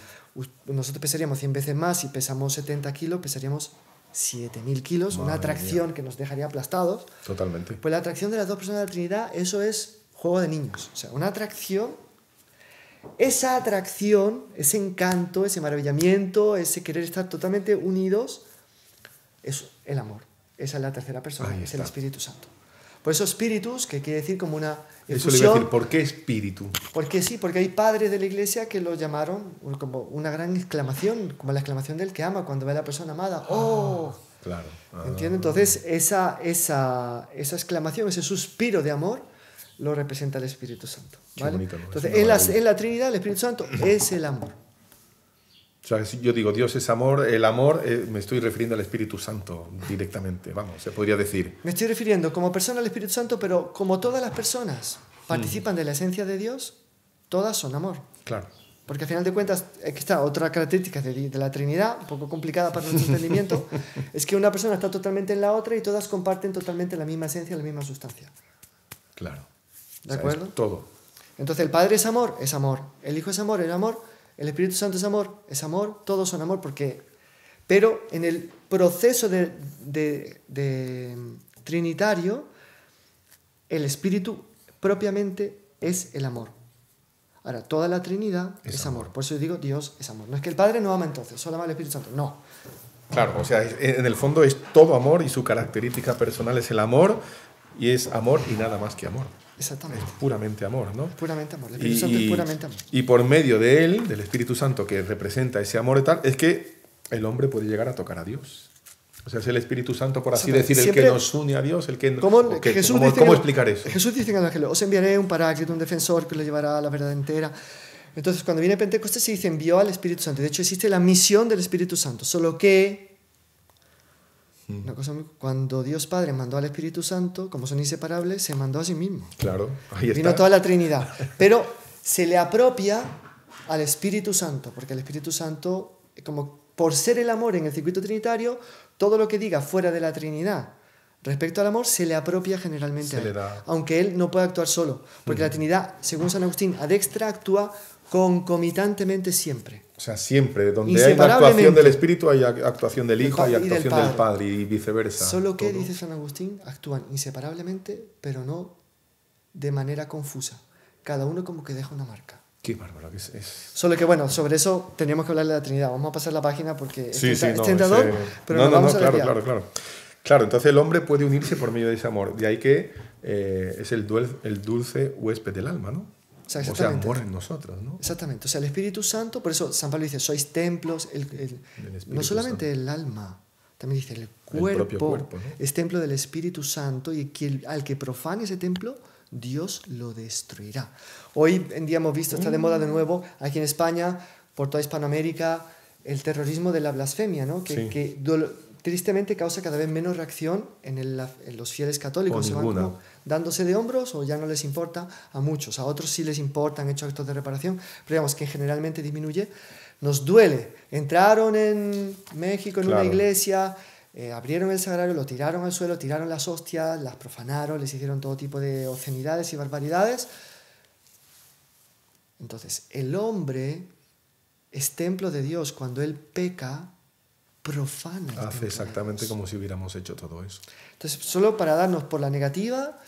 nosotros pesaríamos 100 veces más, si pesamos 70 kilos, pesaríamos 7000 kilos, una atracción que nos dejaría aplastados. Totalmente. Pues la atracción de las dos personas de la Trinidad, eso es juego de niños. O sea, una atracción, esa atracción, ese encanto, ese maravillamiento, ese querer estar totalmente unidos, es el amor. Esa es la tercera persona, es el. Espíritu Santo. Por eso espíritus, que quiere decir como una Eso le iba a decir, infusión, ¿por qué espíritu? porque sí, porque hay padres de la iglesia que lo llamaron como una gran exclamación, como la exclamación del que ama cuando ve a la persona amada. ¡Oh! Claro. Ah, ¿Entiendes? Entonces, esa, esa, esa exclamación, ese suspiro de amor, lo representa el Espíritu Santo. ¿vale? bonito, ¿no? Es Entonces, en la, en la Trinidad, el Espíritu Santo es el amor. O sea, yo digo Dios es amor, el amor, eh, me estoy refiriendo al Espíritu Santo directamente, vamos, se podría decir. Me estoy refiriendo como persona al Espíritu Santo, pero como todas las personas participan de la esencia de Dios, todas son amor. Claro. Porque al final de cuentas, aquí está otra característica de, de la Trinidad, un poco complicada para nuestro entendimiento, es que una persona está totalmente en la otra y todas comparten totalmente la misma esencia, la misma sustancia. Claro. ¿De O sea, acuerdo? todo. Entonces el Padre es amor, es amor. El Hijo es amor, es amor. El Espíritu Santo es amor, es amor. Todos son amor porque... Pero en el proceso de, de- de trinitario, el Espíritu propiamente es el amor. Ahora, toda la Trinidad es, Es amor. amor. Por eso digo Dios es amor. No es que el Padre no ama entonces, solo ama el Espíritu Santo. No. Claro, o sea, en el fondo es todo amor y su característica personal es el amor y es amor y nada más que amor. Es Exactamente. puramente amor, ¿no? Puramente amor. El Espíritu Santo es puramente amor. y por medio de él, del Espíritu Santo que representa ese amor y tal, es que el hombre puede llegar a tocar a Dios. O sea, es el Espíritu Santo, por así decir, el que nos une a Dios, el que... ¿Cómo, que- Jesús ¿cómo, cómo explicar eso? Jesús dice en el Evangelio, os enviaré un paráclito, un defensor que lo llevará a la verdad entera. Entonces, cuando viene Pentecostés se dice envió al Espíritu Santo. De hecho, existe la misión del Espíritu Santo. Solo que, una cosa muy- cuando Dios Padre mandó al Espíritu Santo, como son inseparables, se mandó a sí mismo. Claro, ahí Vino está. toda la Trinidad. Pero se le apropia al Espíritu Santo, porque el Espíritu Santo, como por ser el amor en el circuito trinitario, todo lo que diga fuera de la Trinidad respecto al amor se le apropia generalmente Se a él, le da. aunque él no puede actuar solo, porque la Trinidad, según San Agustín, adextra actúa concomitantemente siempre. O sea, siempre, donde hay una actuación del Espíritu, hay actuación del Hijo, hay del actuación del Padre. Y viceversa. Solo que, Todo. dice San Agustín, actúan inseparablemente, pero no de manera confusa. Cada uno como que deja una marca. Qué bárbaro que es. es- Solo que bueno, sobre eso teníamos que hablar de la Trinidad. Vamos a pasar la página porque es, Sí, tenta- sí, es no, tentador, pero no, nos no, vamos no, a claro, claro, claro. Claro, entonces el hombre puede unirse por medio de ese amor. De ahí que eh, es el, duel- el dulce huésped del alma, ¿no? O sea, O sea, exactamente. mora en nosotros, ¿no? Exactamente. O sea, el Espíritu Santo, por eso San Pablo dice, sois templos, el- el- no solamente el alma, también dice el El cuerpo, propio cuerpo, ¿no? es templo del Espíritu Santo y que, al que profane ese templo, Dios lo destruirá. Hoy en día hemos visto, está de moda de nuevo, aquí en España, por toda Hispanoamérica, el terrorismo de la blasfemia, ¿no? que, Sí. que tristemente causa cada vez menos reacción en, el- en los fieles católicos. Se van como dándose de hombros o ya no les importa a muchos, a otros sí les importa, han hecho actos de reparación, pero digamos que generalmente disminuye. Nos duele. Entraron en México en una iglesia, eh, abrieron el sagrario, lo tiraron al suelo, tiraron las hostias, las profanaron, les hicieron todo tipo de obscenidades y barbaridades. Entonces, el hombre es templo de Dios. Cuando él peca, profana. Hace de exactamente Dios. como si hubiéramos hecho todo eso. Entonces, solo para darnos por la negativa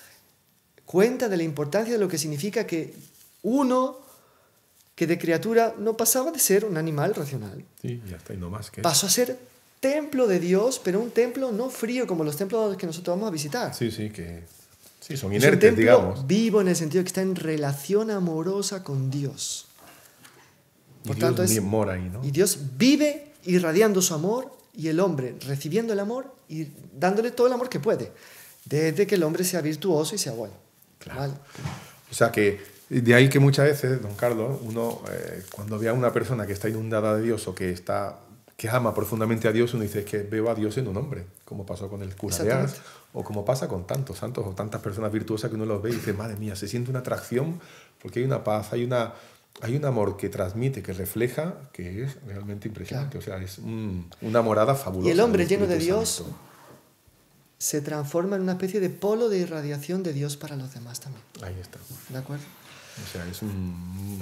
cuenta de la importancia de lo que significa que uno, que de criatura no pasaba de ser un animal racional, Sí, ya está, y no más que pasó a ser templo de Dios, pero un templo no frío como los templos que nosotros vamos a visitar. Sí, sí, que sí, son Es un inertes, templo digamos. vivo en el sentido que está en relación amorosa con Dios. Y Por Dios tanto, es- mora ahí, ¿no? Y Dios vive irradiando su amor y el hombre recibiendo el amor y dándole todo el amor que puede, desde que el hombre sea virtuoso y sea bueno. Claro. ¿Vale? O sea que de ahí que muchas veces, don Carlos, uno eh, cuando ve a una persona que está inundada de Dios o que está que ama profundamente a Dios, uno dice "Es que veo a Dios en un hombre, como pasó con el cura de Ars, o como pasa con tantos santos o tantas personas virtuosas que uno los ve y dice, madre mía, se siente una atracción porque hay una paz, hay una hay un amor que transmite, que refleja, que es realmente impresionante. O sea, es un- una morada fabulosa. Y el hombre lleno de Dios Santo. se transforma en una especie de polo de irradiación de Dios para los demás también. Ahí está. ¿De acuerdo? O sea, es, un-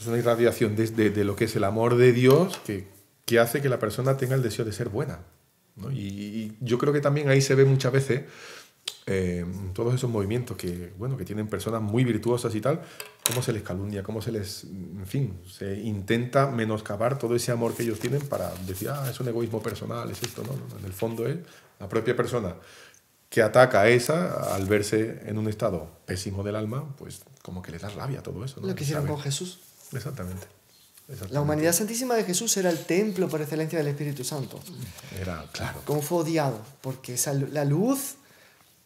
es una irradiación desde de lo que es el amor de Dios que, que hace que la persona tenga el deseo de ser buena. ¿no? Y, y yo creo que también ahí se ve muchas veces eh, todos esos movimientos que, bueno, que tienen personas muy virtuosas y tal, cómo se les calumnia, cómo se les, en fin, se intenta menoscabar todo ese amor que ellos tienen para decir, ah, es un egoísmo personal, es esto, no, en el fondo es la propia persona que ataca a esa al verse en un estado pésimo del alma, pues como que le da rabia todo eso. ¿no? Lo que hicieron Sabe. con Jesús. Exactamente. La humanidad santísima de Jesús era el templo por excelencia del Espíritu Santo. Era, claro. Cómo fue odiado, porque esa la luz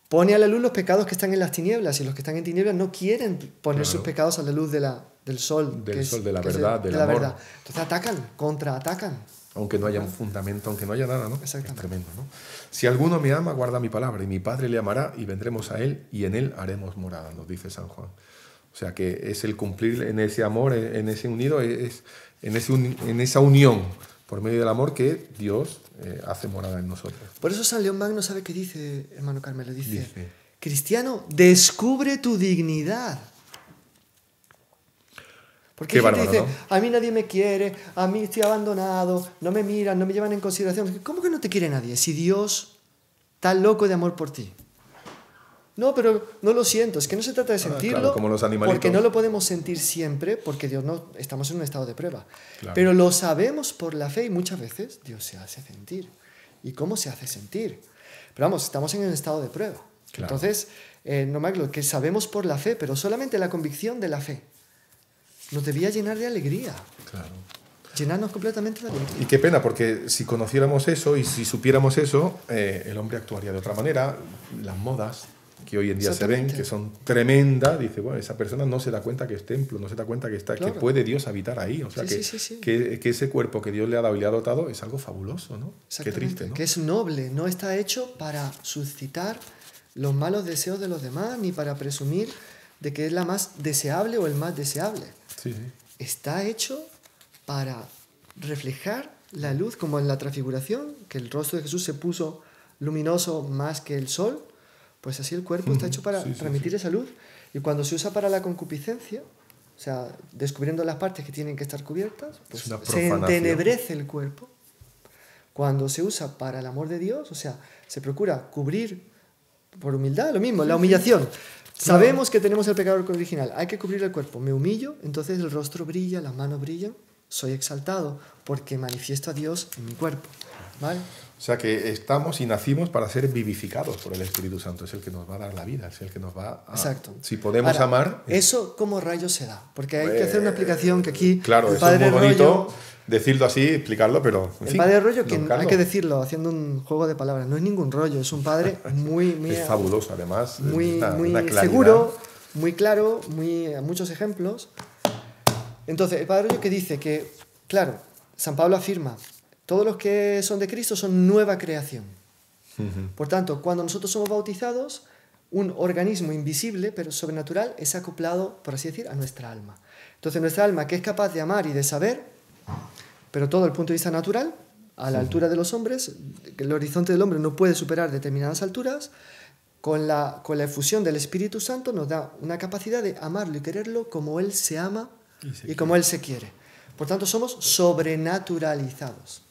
pone a la luz los pecados que están en las tinieblas y los que están en tinieblas no quieren poner Claro. sus pecados a la luz de la, del sol. Del que es- sol, de la es verdad, de del la amor. verdad. Entonces atacan, contraatacan. Aunque no haya un fundamento, aunque no haya nada, ¿no? Es tremendo, ¿no? Si alguno me ama, guarda mi palabra, y mi Padre le amará, y vendremos a él, y en él haremos morada, nos dice San Juan. O sea que es el cumplir en ese amor, en ese unido, es en, ese en esa unión por medio del amor que Dios eh, hace morada en nosotros. Por eso San León Magno sabe qué dice, hermano Carmelo, dice, Dice. cristiano, descubre tu dignidad. Porque Qué gente bárbaro, dice, a mí nadie me quiere, a mí estoy abandonado, no me miran, no me llevan en consideración. ¿Cómo que no te quiere nadie? Si Dios está loco de amor por ti. No, pero no lo siento, es que no se trata de claro, sentirlo, como los animalitos. porque no lo podemos sentir siempre, porque Dios no, estamos en un estado de prueba. Claro. Pero lo sabemos por la fe y muchas veces Dios se hace sentir. ¿Y cómo se hace sentir? Pero vamos, estamos en un estado de prueba. Claro. Entonces, eh, no lo que sabemos por la fe, pero solamente la convicción de la fe nos debía llenar de alegría, Claro. llenarnos completamente de alegría. Y qué pena, porque si conociéramos eso y si supiéramos eso, eh, el hombre actuaría de otra manera. Las modas que hoy en día se ven, que son tremendas, dice, bueno, esa persona no se da cuenta que es templo, no se da cuenta que, está, Claro. que puede Dios habitar ahí. O sea, Sí, que, sí, sí. Que, que ese cuerpo que Dios le ha dado y le ha dotado es algo fabuloso, ¿no? Qué triste, ¿no? Que es noble, no está hecho para suscitar los malos deseos de los demás, ni para presumir de que es la más deseable o el más deseable. Está hecho para reflejar la luz, como en la transfiguración, que el rostro de Jesús se puso luminoso más que el sol, pues así el cuerpo está hecho para Sí, sí, transmitir esa luz. Y cuando se usa para la concupiscencia, o sea, descubriendo las partes que tienen que estar cubiertas, pues se entenebrece el cuerpo. Cuando se usa para el amor de Dios, o sea, se procura cubrir por humildad, lo mismo, la humillación. Sabemos que tenemos el pecado original, hay que cubrir el cuerpo. Me humillo, entonces el rostro brilla, las manos brillan, soy exaltado porque manifiesto a Dios en mi cuerpo. ¿Vale? O sea que estamos y nacimos para ser vivificados por el Espíritu Santo. Es el que nos va a dar la vida, es el que nos va a... Exacto. Si podemos Ahora, amar... ¿Eso cómo rayos se da? Porque hay que hacer una explicación que aquí Claro, el eso es padre muy bonito Rollo, decirlo así, explicarlo, pero... en el fin, padre Rollo, que hay que decirlo haciendo un juego de palabras, no es ningún rollo, es un padre muy, muy, Es fabuloso, además. muy, una- muy una claridad. seguro, muy claro, muy, muchos ejemplos. Entonces, el padre Rollo que dice que, claro, San Pablo afirma, todos los que son de Cristo son nueva creación. Por tanto, cuando nosotros somos bautizados, un organismo invisible pero sobrenatural es acoplado, por así decir, a nuestra alma. Entonces, nuestra alma, que es capaz de amar y de saber, pero todo el punto de vista natural, a la altura de los hombres, el horizonte del hombre no puede superar determinadas alturas, con la, con la efusión del Espíritu Santo nos da una capacidad de amarlo y quererlo como Él se ama Y se y como Él se quiere. Por tanto, somos sobrenaturalizados.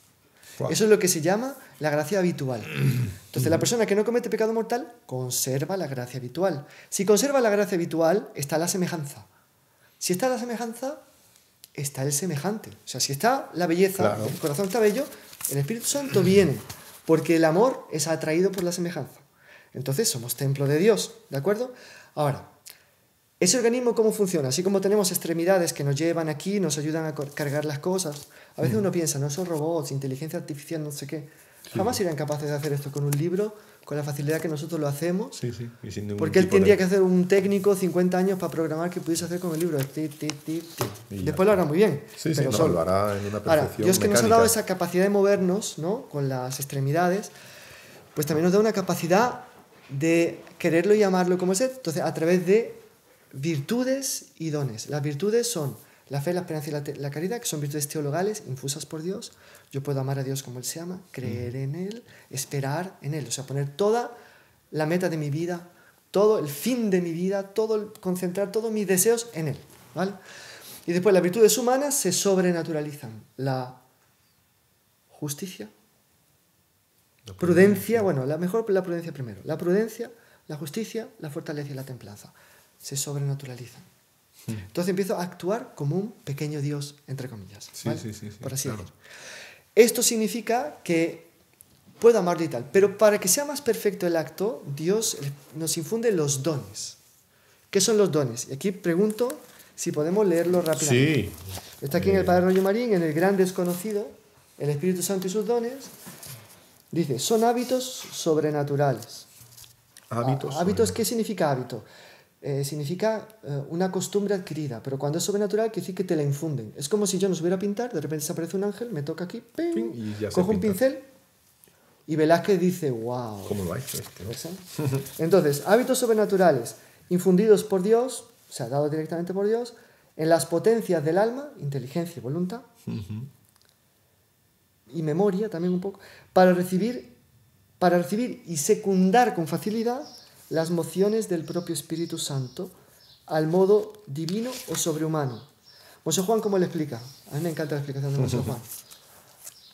Eso es lo que se llama la gracia habitual. Entonces, la persona que no comete pecado mortal conserva la gracia habitual. Si conserva la gracia habitual, está la semejanza. Si está la semejanza, está el semejante. O sea, si está la belleza, Claro. el corazón está bello, el Espíritu Santo viene, porque el amor es atraído por la semejanza. Entonces, somos templo de Dios, ¿de acuerdo? Ahora, ¿Ese organismo cómo funciona? Así como tenemos extremidades que nos llevan aquí, nos ayudan a cargar las cosas. A veces uno piensa, no son robots, inteligencia artificial, no sé qué. Jamás serían capaces de hacer esto con un libro, con la facilidad que nosotros lo hacemos. Sí, sí. y sin ningún Porque él de- tendría que hacer un técnico 50 años para programar que pudiese hacer con el libro. Ti, ti, ti, Después lo hará muy bien. Sí, sí, pero no, solo. lo hará en una Ahora, Dios que nos ha dado esa capacidad de movernos ¿no? con las extremidades, pues también nos da una capacidad de quererlo y amarlo como ser. Entonces, a través de virtudes y dones. Las virtudes son la fe, la esperanza y la, la caridad, que son virtudes teologales infusas por Dios. Yo puedo amar a Dios como Él se ama, creer en Él, esperar en Él. O sea, poner toda la meta de mi vida, todo el fin de mi vida, todo el- concentrar todos mis deseos en Él. ¿vale? Y después las virtudes humanas se sobrenaturalizan. La justicia, No, prudencia, bueno, la mejor la prudencia primero. La prudencia, la justicia, la fortaleza y la templanza se sobrenaturalizan. Entonces empiezo a actuar como un pequeño Dios, entre comillas. Sí, ¿vale? sí, Por así claro. decir. Esto significa que puedo amarlo y tal, pero para que sea más perfecto el acto, Dios nos infunde los dones. ¿Qué son los dones? Y aquí pregunto si podemos leerlo rápidamente. Sí. Está aquí en el Padre Rollo Marín, en el Gran Desconocido, el Espíritu Santo y sus dones. Dice, son hábitos sobrenaturales. Hábitos. Ah, ¿Hábitos qué significa hábito? Eh, significa eh, una costumbre adquirida, pero cuando es sobrenatural quiere decir que te la infunden. Es como si yo no supiera pintar, de repente se aparece un ángel, me toca aquí, y ya cojo un pincel y Velázquez dice, wow. ¿Cómo lo ha hecho este? no? Entonces, hábitos sobrenaturales infundidos por Dios, o sea, dados directamente por Dios, en las potencias del alma, inteligencia y voluntad, y memoria también un poco, para recibir, para recibir y secundar con facilidad las mociones del propio Espíritu Santo al modo divino o sobrehumano. Monseñor Juan, ¿cómo le explica? A mí me encanta la explicación de Monseñor Juan.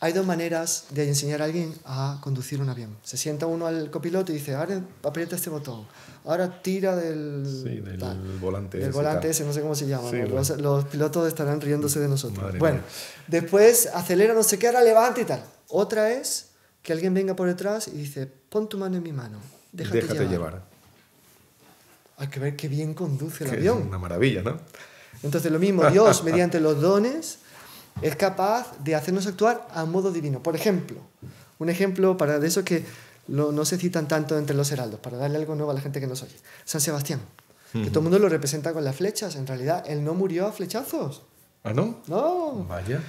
Hay dos maneras de enseñar a alguien a conducir un avión. Se sienta uno al copiloto y dice, ahora aprieta este botón, ahora tira del, Sí, del tal, volante del ese volante ese, no sé cómo se llama. Sí, ¿no? bueno. los, los pilotos estarán riéndose de nosotros. Madre bueno, mía. después acelera, no sé qué, ahora levanta y tal. Otra es que alguien venga por detrás y dice, pon tu mano en mi mano, déjate, Déjate llevar. llevar. Hay que ver qué bien conduce el Que es avión. una maravilla, ¿no? Entonces lo mismo, Dios mediante los dones es capaz de hacernos actuar a modo divino. Por ejemplo, un ejemplo para de eso que lo- no se citan tanto entre los heraldos, para darle algo nuevo a la gente que nos oye. San Sebastián, que todo el mundo lo representa con las flechas. En realidad, él no murió a flechazos. ¿Ah, no? No. Vaya.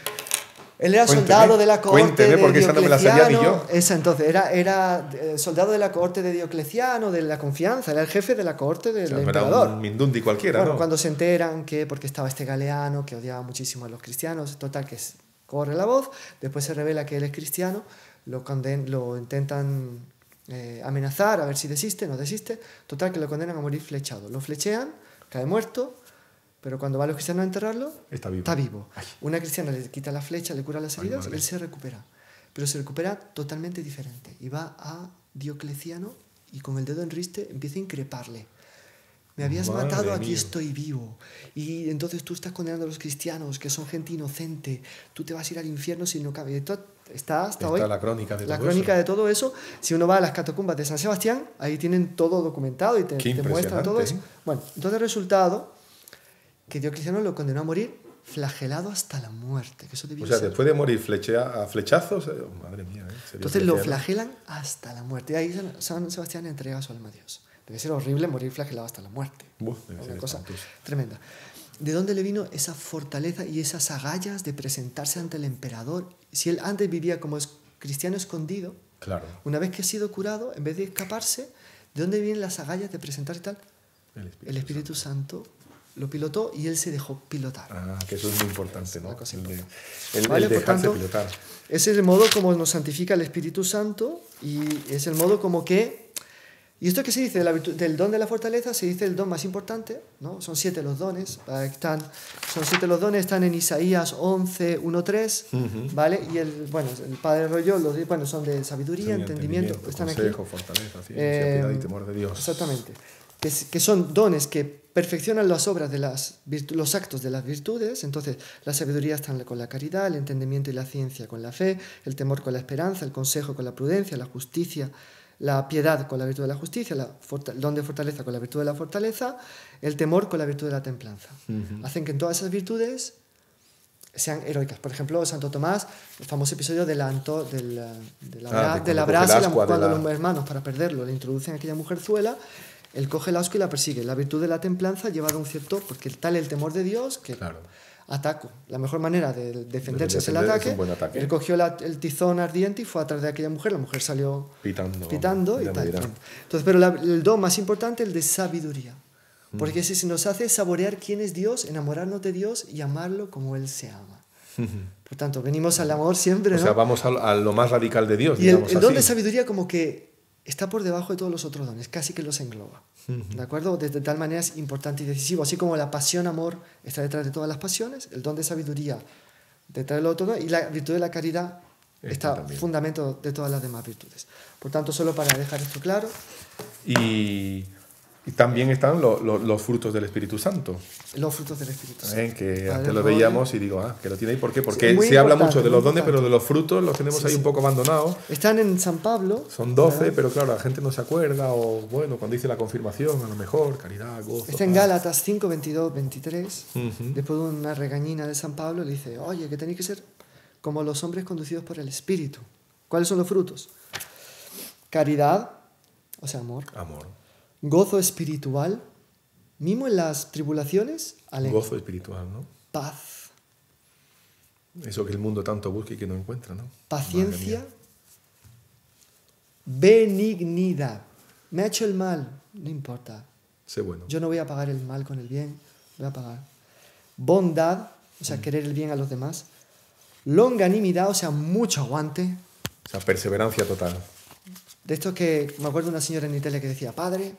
Él era Cuénteme, soldado de la corte cuénteme, de porque esa no me la sabía ni Diocleciano. yo. Esa entonces, era, era eh, soldado de la corte de Diocleciano, de la confianza, era el jefe de la corte del O sea, no era emperador. un Mindundi cualquiera, Bueno, ¿no? cuando se enteran que porque estaba este galeano que odiaba muchísimo a los cristianos, total que corre la voz, después se revela que él es cristiano, lo, conden lo intentan eh, amenazar a ver si desiste, no desiste, total que lo condenan a morir flechado. Lo flechean, cae muerto, pero cuando van los cristianos a enterrarlo, Está vivo. Está vivo. Una cristiana le quita la flecha, le cura las Ay, heridas y madre. él se recupera. Pero se recupera totalmente diferente. Y va a Diocleciano y con el dedo en riste empieza a increparle. Me habías Madre matado, aquí estoy vivo. Y entonces tú estás condenando a los cristianos, que son gente inocente. Tú te vas a ir al infierno si no cabe. Está hasta Está hoy. la crónica de La todo crónica eso. de todo eso, si uno va a las catacumbas de San Sebastián, ahí tienen todo documentado y te, te muestran todo eso. ¿eh? Bueno, entonces el resultado, que Diocleciano lo condenó a morir flagelado hasta la muerte. Que eso O sea, ser- después de morir flechea, a flechazos, eh, oh, madre mía, ¿eh? Entonces lo flagelan hasta la muerte. Y ahí San- Sebastián entrega su alma a Dios. Debe ser horrible morir flagelado hasta la muerte. Buah, Una cosa espantoso. tremenda. ¿De dónde le vino esa fortaleza y esas agallas de presentarse ante el emperador? Si él antes vivía como cristiano escondido, Claro, una vez que ha sido curado, en vez de escaparse, ¿de dónde vienen las agallas de presentarse tal? el espíritu. El Espíritu Santo lo pilotó y él se dejó pilotar. Ah, que eso es muy importante, ¿no? Cosa El, de- importante. el- Vale, el dejarse tanto, pilotar. Ese es el modo como nos santifica el Espíritu Santo y es el modo como que... ¿Y esto qué se dice? De la virtud- del don de la fortaleza se dice el don más importante, ¿no? Son siete los dones, están, son siete los dones, están en Isaías 11, 1, 3, Ujú. ¿vale? Y el, bueno, el Padre Rollo, los, bueno, son de sabiduría, Sí, entendimiento, están consejo, aquí. fortaleza, ciencia, Eh, piedad y temor de Dios. Exactamente. Que, son dones que perfeccionan las obras de las los actos de las virtudes. Entonces, la sabiduría está con la caridad, el entendimiento y la ciencia con la fe, el temor con la esperanza, el consejo con la prudencia, la justicia, la piedad con la virtud de la justicia, la el don de fortaleza con la virtud de la fortaleza, el temor con la virtud de la templanza. Hacen que en todas esas virtudes sean heroicas. Por ejemplo, Santo Tomás, el famoso episodio de la, anto- de la, de la, Ah, de la brasa, cuando los hermanos, para perderlo, le introducen a aquella mujerzuela, él coge el asco y la persigue. La virtud de la templanza llevada a un cierto, porque tal el temor de Dios que Claro. ataco. La mejor manera de defenderse es el defender es ataque. un buen ataque. Él cogió la- el tizón ardiente y fue atrás de aquella mujer. La mujer salió Pitando. pitando y tal. Entonces, pero la- el don más importante, el de sabiduría. Porque ese se nos hace saborear quién es Dios, enamorarnos de Dios y amarlo como Él se ama. Por tanto, venimos al amor siempre, O ¿no? sea, vamos a, lo más radical de Dios, y el, el don de sabiduría como que está por debajo de todos los otros dones, casi que los engloba. ¿De acuerdo? De, de tal manera es importante y decisivo. Así como la pasión, amor, está detrás de todas las pasiones, el don de sabiduría detrás del otro y la virtud de la caridad Está está también. fundamento de todas las demás virtudes. Por tanto, solo para dejar esto claro, Y, y también están lo- lo- los frutos del Espíritu Santo, los frutos del Espíritu Santo. ¿eh? que Padre, antes lo veíamos y digo, ah, que lo tiene ahí. ¿Por qué? Porque muy se habla mucho de los dones, pero de los frutos los tenemos Sí, ahí sí. un poco abandonados. Están en San Pablo. Son 12, ¿verdad? pero claro, la gente no se acuerda, o bueno, cuando dice la confirmación, a lo mejor, caridad, gozo. Está en. Gálatas 5, 22, 23. Ujú. Después de una regañina de San Pablo, le dice, oye, que tenéis que ser como los hombres conducidos por el Espíritu. ¿Cuáles son los frutos? Caridad, o sea, amor. Amor, Gozo espiritual, mimo en las tribulaciones, alegría. gozo espiritual, ¿no? Paz, Eso que el mundo tanto busca y que no encuentra, ¿no? Paciencia, benignidad. Me ha hecho el mal, no importa. Sé bueno. Yo no voy a pagar el mal con el bien, voy a pagar. Bondad, o Mm. sea, querer el bien a los demás. Longanimidad, o sea, mucho aguante. O sea, perseverancia total. De esto que me acuerdo una señora en Italia que decía, padre,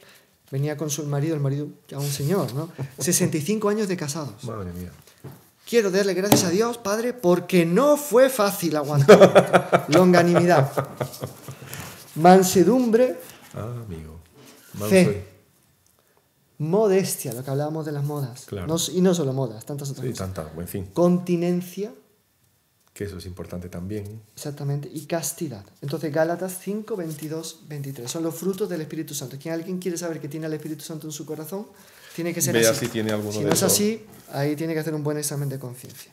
venía con su marido, el marido ya un señor, ¿no? 65 años de casados. Madre mía. Quiero darle gracias a Dios, padre, porque no fue fácil aguantar. Longanimidad. Mansedumbre, Ah, amigo. Manso Fe. modestia, lo que hablábamos de las modas. Claro. No- y no solo modas, tantas otras Sí, cosas. tanta, en fin, Continencia, que eso es importante también. exactamente, y castidad. Entonces, Gálatas 5, 22, 23. Son los frutos del Espíritu Santo. ¿Quién alguien quiere saber que tiene al Espíritu Santo en su corazón? Tiene que ser Vea así. si tiene alguno si de no es así, ahí tiene que hacer un buen examen de conciencia.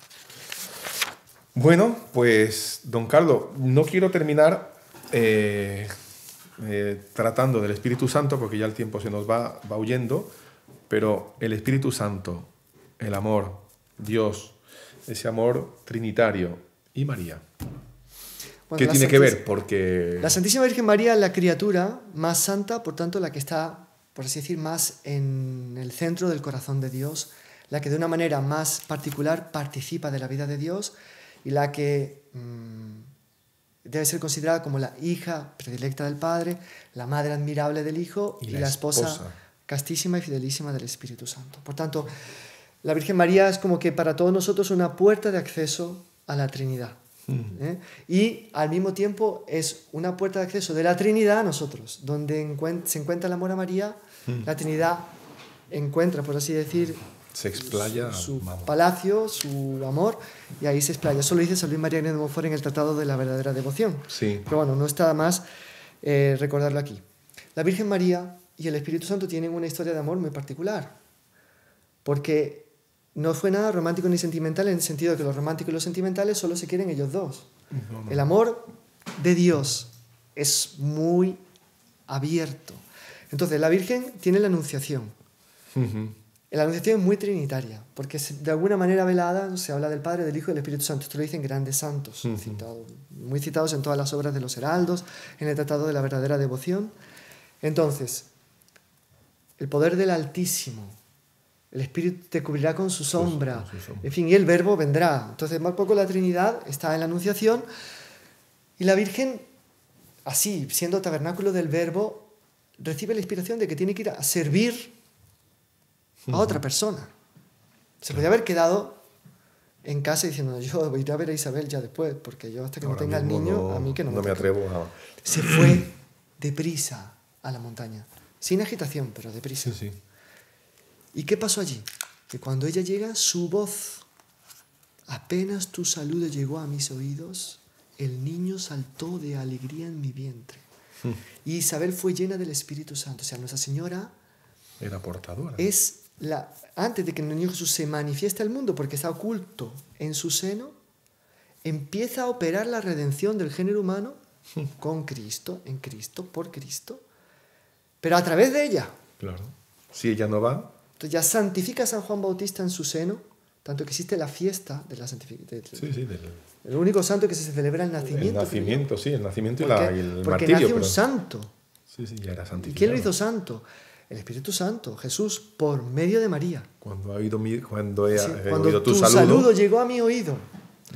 Bueno, pues, don Carlos, no quiero terminar eh, eh, tratando del Espíritu Santo, porque ya el tiempo se nos va, va huyendo, pero el Espíritu Santo, el amor, Dios, ese amor trinitario y María. Bueno, ¿Qué tiene que ver? Porque... La Santísima Virgen María es la criatura más santa, por tanto, la que está, por así decir, más en el centro del corazón de Dios, la que de una manera más particular participa de la vida de Dios y la que mm, debe ser considerada como la hija predilecta del Padre, la madre admirable del Hijo y, la, esposa, castísima y fidelísima del Espíritu Santo. Por tanto, la Virgen María es como que para todos nosotros una puerta de acceso a la Trinidad. ¿eh? Y al mismo tiempo es una puerta de acceso de la Trinidad a nosotros, donde se encuentra el amor a María, la Trinidad encuentra, por así decir, se explaya su, palacio, su amor, y ahí se explaya. Eso lo dice San Luis María de Montfort en el Tratado de la Verdadera Devoción. Sí. Pero bueno, no está más eh, recordarlo aquí. La Virgen María y el Espíritu Santo tienen una historia de amor muy particular, porque no fue nada romántico ni sentimental en el sentido de que los románticos y los sentimentales solo se quieren ellos dos. El amor de Dios es muy abierto. Entonces, la Virgen tiene la Anunciación. La Anunciación es muy trinitaria, porque de alguna manera velada se habla del Padre, del Hijo y del Espíritu Santo. Esto lo dicen grandes santos, muy citados en todas las obras de los heraldos, en el Tratado de la Verdadera Devoción. Entonces, el poder del Altísimo, el Espíritu te cubrirá con su sombra, en fin, y el Verbo vendrá. Entonces, más poco la Trinidad está en la Anunciación, y la Virgen, así, siendo tabernáculo del Verbo, recibe la inspiración de que tiene que ir a servir a otra persona. Se podía haber quedado en casa diciendo, yo voy a ir a ver a Isabel ya después, porque yo hasta que no tenga el niño, a mí que no, me, atrevo a... Se fue deprisa a la montaña, sin agitación, pero deprisa. Sí, sí. ¿Y qué pasó allí? Que cuando ella llega, su voz, apenas tu saludo llegó a mis oídos, el niño saltó de alegría en mi vientre. Hmm. Y Isabel fue llena del Espíritu Santo. O sea, Nuestra Señora era portadora. Es antes de que el niño Jesús se manifieste al mundo, porque está oculto en su seno, empieza a operar la redención del género humano con Cristo, en Cristo, por Cristo, pero a través de ella. Claro. Si ella no va. Entonces ya santifica a San Juan Bautista en su seno, tanto que existe la fiesta de la santificación. Sí, sí, El único santo que se celebra el nacimiento. El nacimiento, sí, el nacimiento y, el martirio. Porque nace un santo. Sí, sí, ya era santificado. ¿Y quién lo hizo santo? el Espíritu Santo, Jesús, por medio de María. Cuando ha oído, mi, cuando he, cuando oído tu, saludo, llegó a mi oído.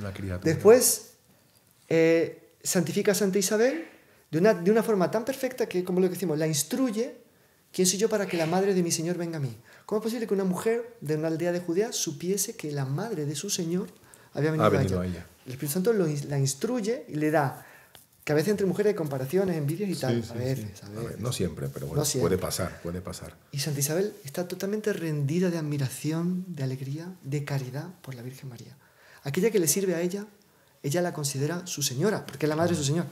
La criatura. Después eh, santifica a Santa Isabel de una, de una forma tan perfecta que, como lo que decimos, la instruye. ¿Quién soy yo para que la madre de mi Señor venga a mí? ¿Cómo es posible que una mujer de una aldea de Judea supiese que la madre de su Señor había venido, a, ella? El Espíritu Santo la instruye y le da que a veces entre mujeres hay comparaciones, envidias y tal. a, veces, a, veces. no siempre, pero bueno, puede pasar, puede pasar. Y Santa Isabel está totalmente rendida de admiración, de alegría, de caridad por la Virgen María. Aquella que le sirve a ella, ella la considera su señora, porque es la madre de su señor.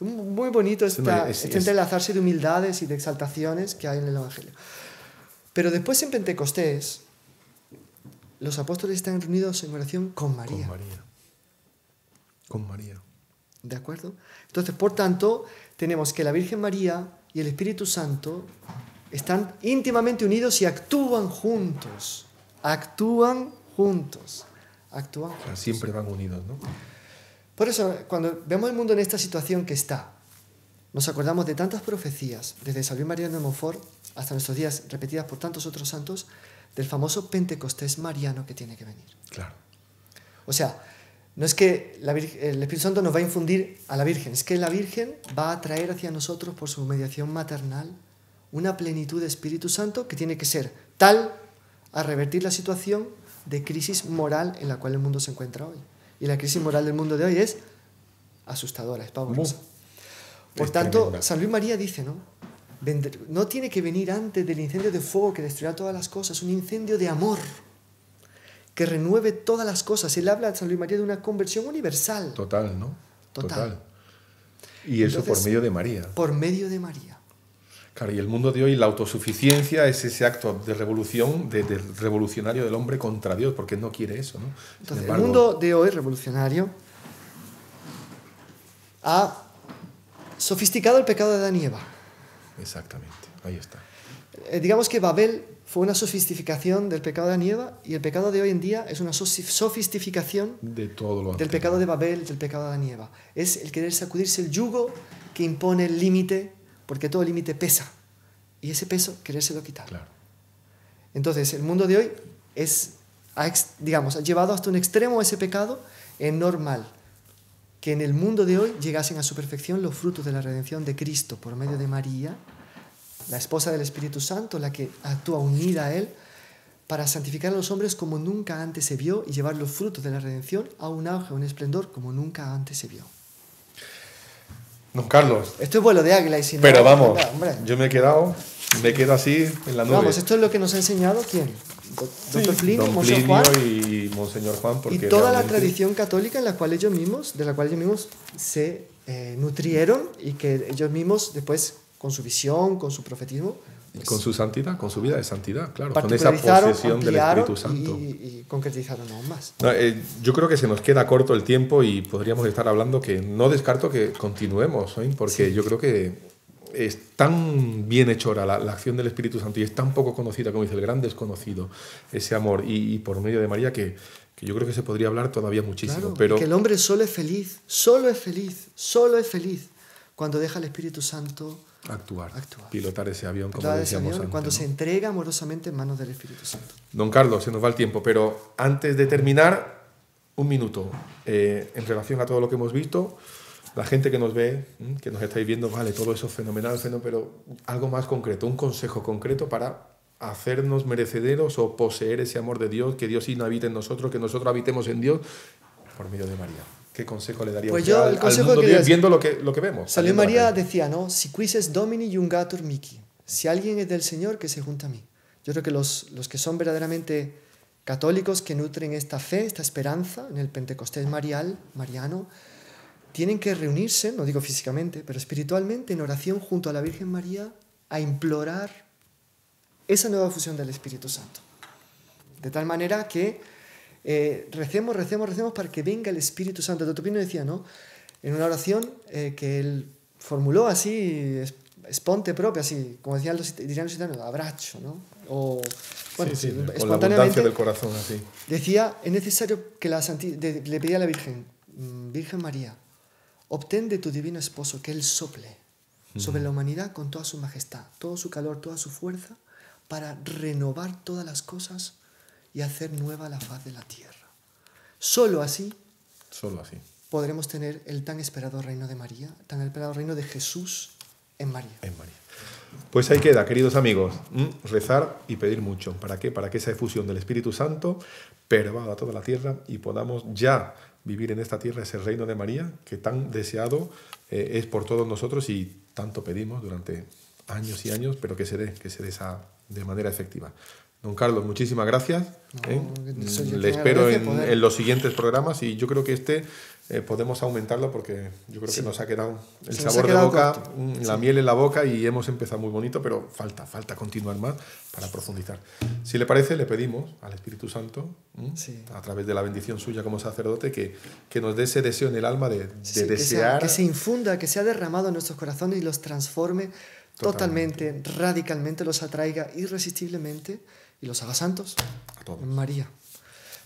Muy bonito esta, este entrelazarse de humildades y de exaltaciones que hay en el Evangelio. Pero después en Pentecostés, los apóstoles están reunidos en oración con María. Con María. Con María. ¿De acuerdo? Entonces, por tanto, tenemos que la Virgen María y el Espíritu Santo están íntimamente unidos y actúan juntos. Actúan juntos. Actúan juntos. Siempre van unidos, ¿no? Por eso, cuando vemos el mundo en esta situación que está, nos acordamos de tantas profecías, desde San Luis María de Montfort hasta nuestros días, repetidas por tantos otros santos, del famoso Pentecostés mariano que tiene que venir. Claro. O sea, no es que el Espíritu Santo nos va a infundir a la Virgen, es que la Virgen va a traer hacia nosotros por su mediación maternal una plenitud de Espíritu Santo que tiene que ser tal a revertir la situación de crisis moral en la cual el mundo se encuentra hoy. Y la crisis moral del mundo de hoy es asustadora, es pavorosa. Por tanto, San Luis María dice, ¿no? No tiene que venir antes del incendio de fuego que destruirá todas las cosas, un incendio de amor que renueve todas las cosas. Él habla, San Luis María, de una conversión universal. Total, ¿no? Total. Y eso por medio de María. Por medio de María. Claro, y el mundo de hoy, la autosuficiencia es ese acto de revolución, de, revolucionario del hombre contra Dios, porque no quiere eso, ¿no? Entonces, el mundo de hoy, revolucionario, ha sofisticado el pecado de Adán y Eva. Exactamente, ahí está. Eh, digamos que Babel fue una sofisticación del pecado de Anieva y el pecado de hoy en día es una sofisticación de todo lo del pecado de Babel, del pecado de Anieva. Es el querer sacudirse el yugo que impone el límite, porque todo límite pesa. Y ese peso, querérselo quitar. Claro. Entonces, el mundo de hoy es ha, digamos, ha llevado hasta un extremo ese pecado, es normal que en el mundo de hoy llegasen a su perfección los frutos de la redención de Cristo por medio de María, la esposa del Espíritu Santo, la que actúa unida a Él para santificar a los hombres como nunca antes se vio y llevar los frutos de la redención a un auge, a un esplendor como nunca antes se vio. Don Carlos. Esto es vuelo de águila y si no, Pero vamos, yo me he quedado, me quedo así en la nube. Vamos, esto es lo que nos ha enseñado quién? Doctor Plinio, Don Monseñor Juan. y Monseñor Juan. y toda la tradición católica en la cual ellos mismos, de la cual ellos mismos se eh, nutrieron y que ellos mismos después, con su visión, con su profetismo, con su santidad, con su vida de santidad, claro, con esa posesión del Espíritu Santo. Y, y concretizaron aún más. Eh, yo creo que se nos queda corto el tiempo y podríamos estar hablando que no descarto que continuemos, ¿eh? porque yo creo que es tan bien hecha la, la, acción del Espíritu Santo y es tan poco conocida, como dice el gran desconocido, ese amor, y, por medio de María, que, que, yo creo que se podría hablar todavía muchísimo. pero... Que el hombre solo es feliz, solo es feliz, solo es feliz cuando deja al Espíritu Santo actuar, pilotar ese avión, como decíamos antes, Cuando se entrega amorosamente en manos del Espíritu Santo. Don Carlos, se nos va el tiempo, pero antes de terminar, un minuto eh, en relación a todo lo que hemos visto. La gente que nos ve, que nos estáis viendo, vale, todo eso es fenomenal, pero algo más concreto, un consejo concreto para hacernos merecederos o poseer ese amor de Dios, que Dios sí no habite en nosotros, que nosotros habitemos en Dios por medio de María. ¿Qué consejo le daría pues yo, al, mundo viendo lo que, lo que vemos? Salió María decía, ¿no? Si quises domini jungatur mici. Si alguien es del Señor, que se junta a mí. Yo creo que los, los que son verdaderamente católicos, que nutren esta fe, esta esperanza en el Pentecostés marial, mariano, tienen que reunirse, no digo físicamente, pero espiritualmente, en oración junto a la Virgen María, a implorar esa nueva fusión del Espíritu Santo. De tal manera que eh, recemos, recemos, recemos para que venga el Espíritu Santo. Doctor Pino decía, ¿no? En una oración eh, que él formuló así, esponte propia, así, como decían los, dirían los italianos, abracho, ¿no? O, bueno, sí, sí, espontáneamente. del corazón, así. Decía, es necesario que la le pedía a la Virgen, mm, Virgen María, obtén de tu divino esposo que él sople sobre la humanidad con toda su majestad, todo su calor, toda su fuerza, para renovar todas las cosas y hacer nueva la faz de la tierra. Solo así, Solo así podremos tener el tan esperado reino de María, tan esperado reino de Jesús en María. En María. Pues ahí queda, queridos amigos, rezar y pedir mucho. ¿Para qué? Para que esa efusión del Espíritu Santo pervada toda la tierra y podamos ya vivir en esta tierra ese reino de María que tan deseado eh, es por todos nosotros y tanto pedimos durante años y años, pero que se dé, que se dé esa, de manera efectiva. Don Carlos, muchísimas gracias. ¿eh? Le espero en, los siguientes programas y yo creo que este eh, podemos aumentarlo porque yo creo que nos ha quedado el sabor de boca, mm, la miel en la boca y hemos empezado muy bonito, pero falta, falta continuar más para profundizar. Si le parece, le pedimos al Espíritu Santo, a través de la bendición suya como sacerdote, que, que nos dé ese deseo en el alma de, desear. Que, se infunda, que sea derramado en nuestros corazones y los transforme totalmente, totalmente radicalmente, los atraiga irresistiblemente y los haga santos. María.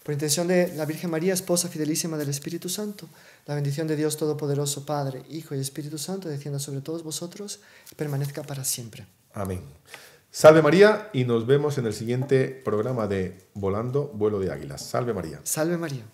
Por intención de la Virgen María, esposa fidelísima del Espíritu Santo, la bendición de Dios Todopoderoso, Padre, Hijo y Espíritu Santo, descienda sobre todos vosotros y permanezca para siempre. Amén. Salve María y nos vemos en el siguiente programa de Volando, vuelo de águilas. Salve María. Salve María.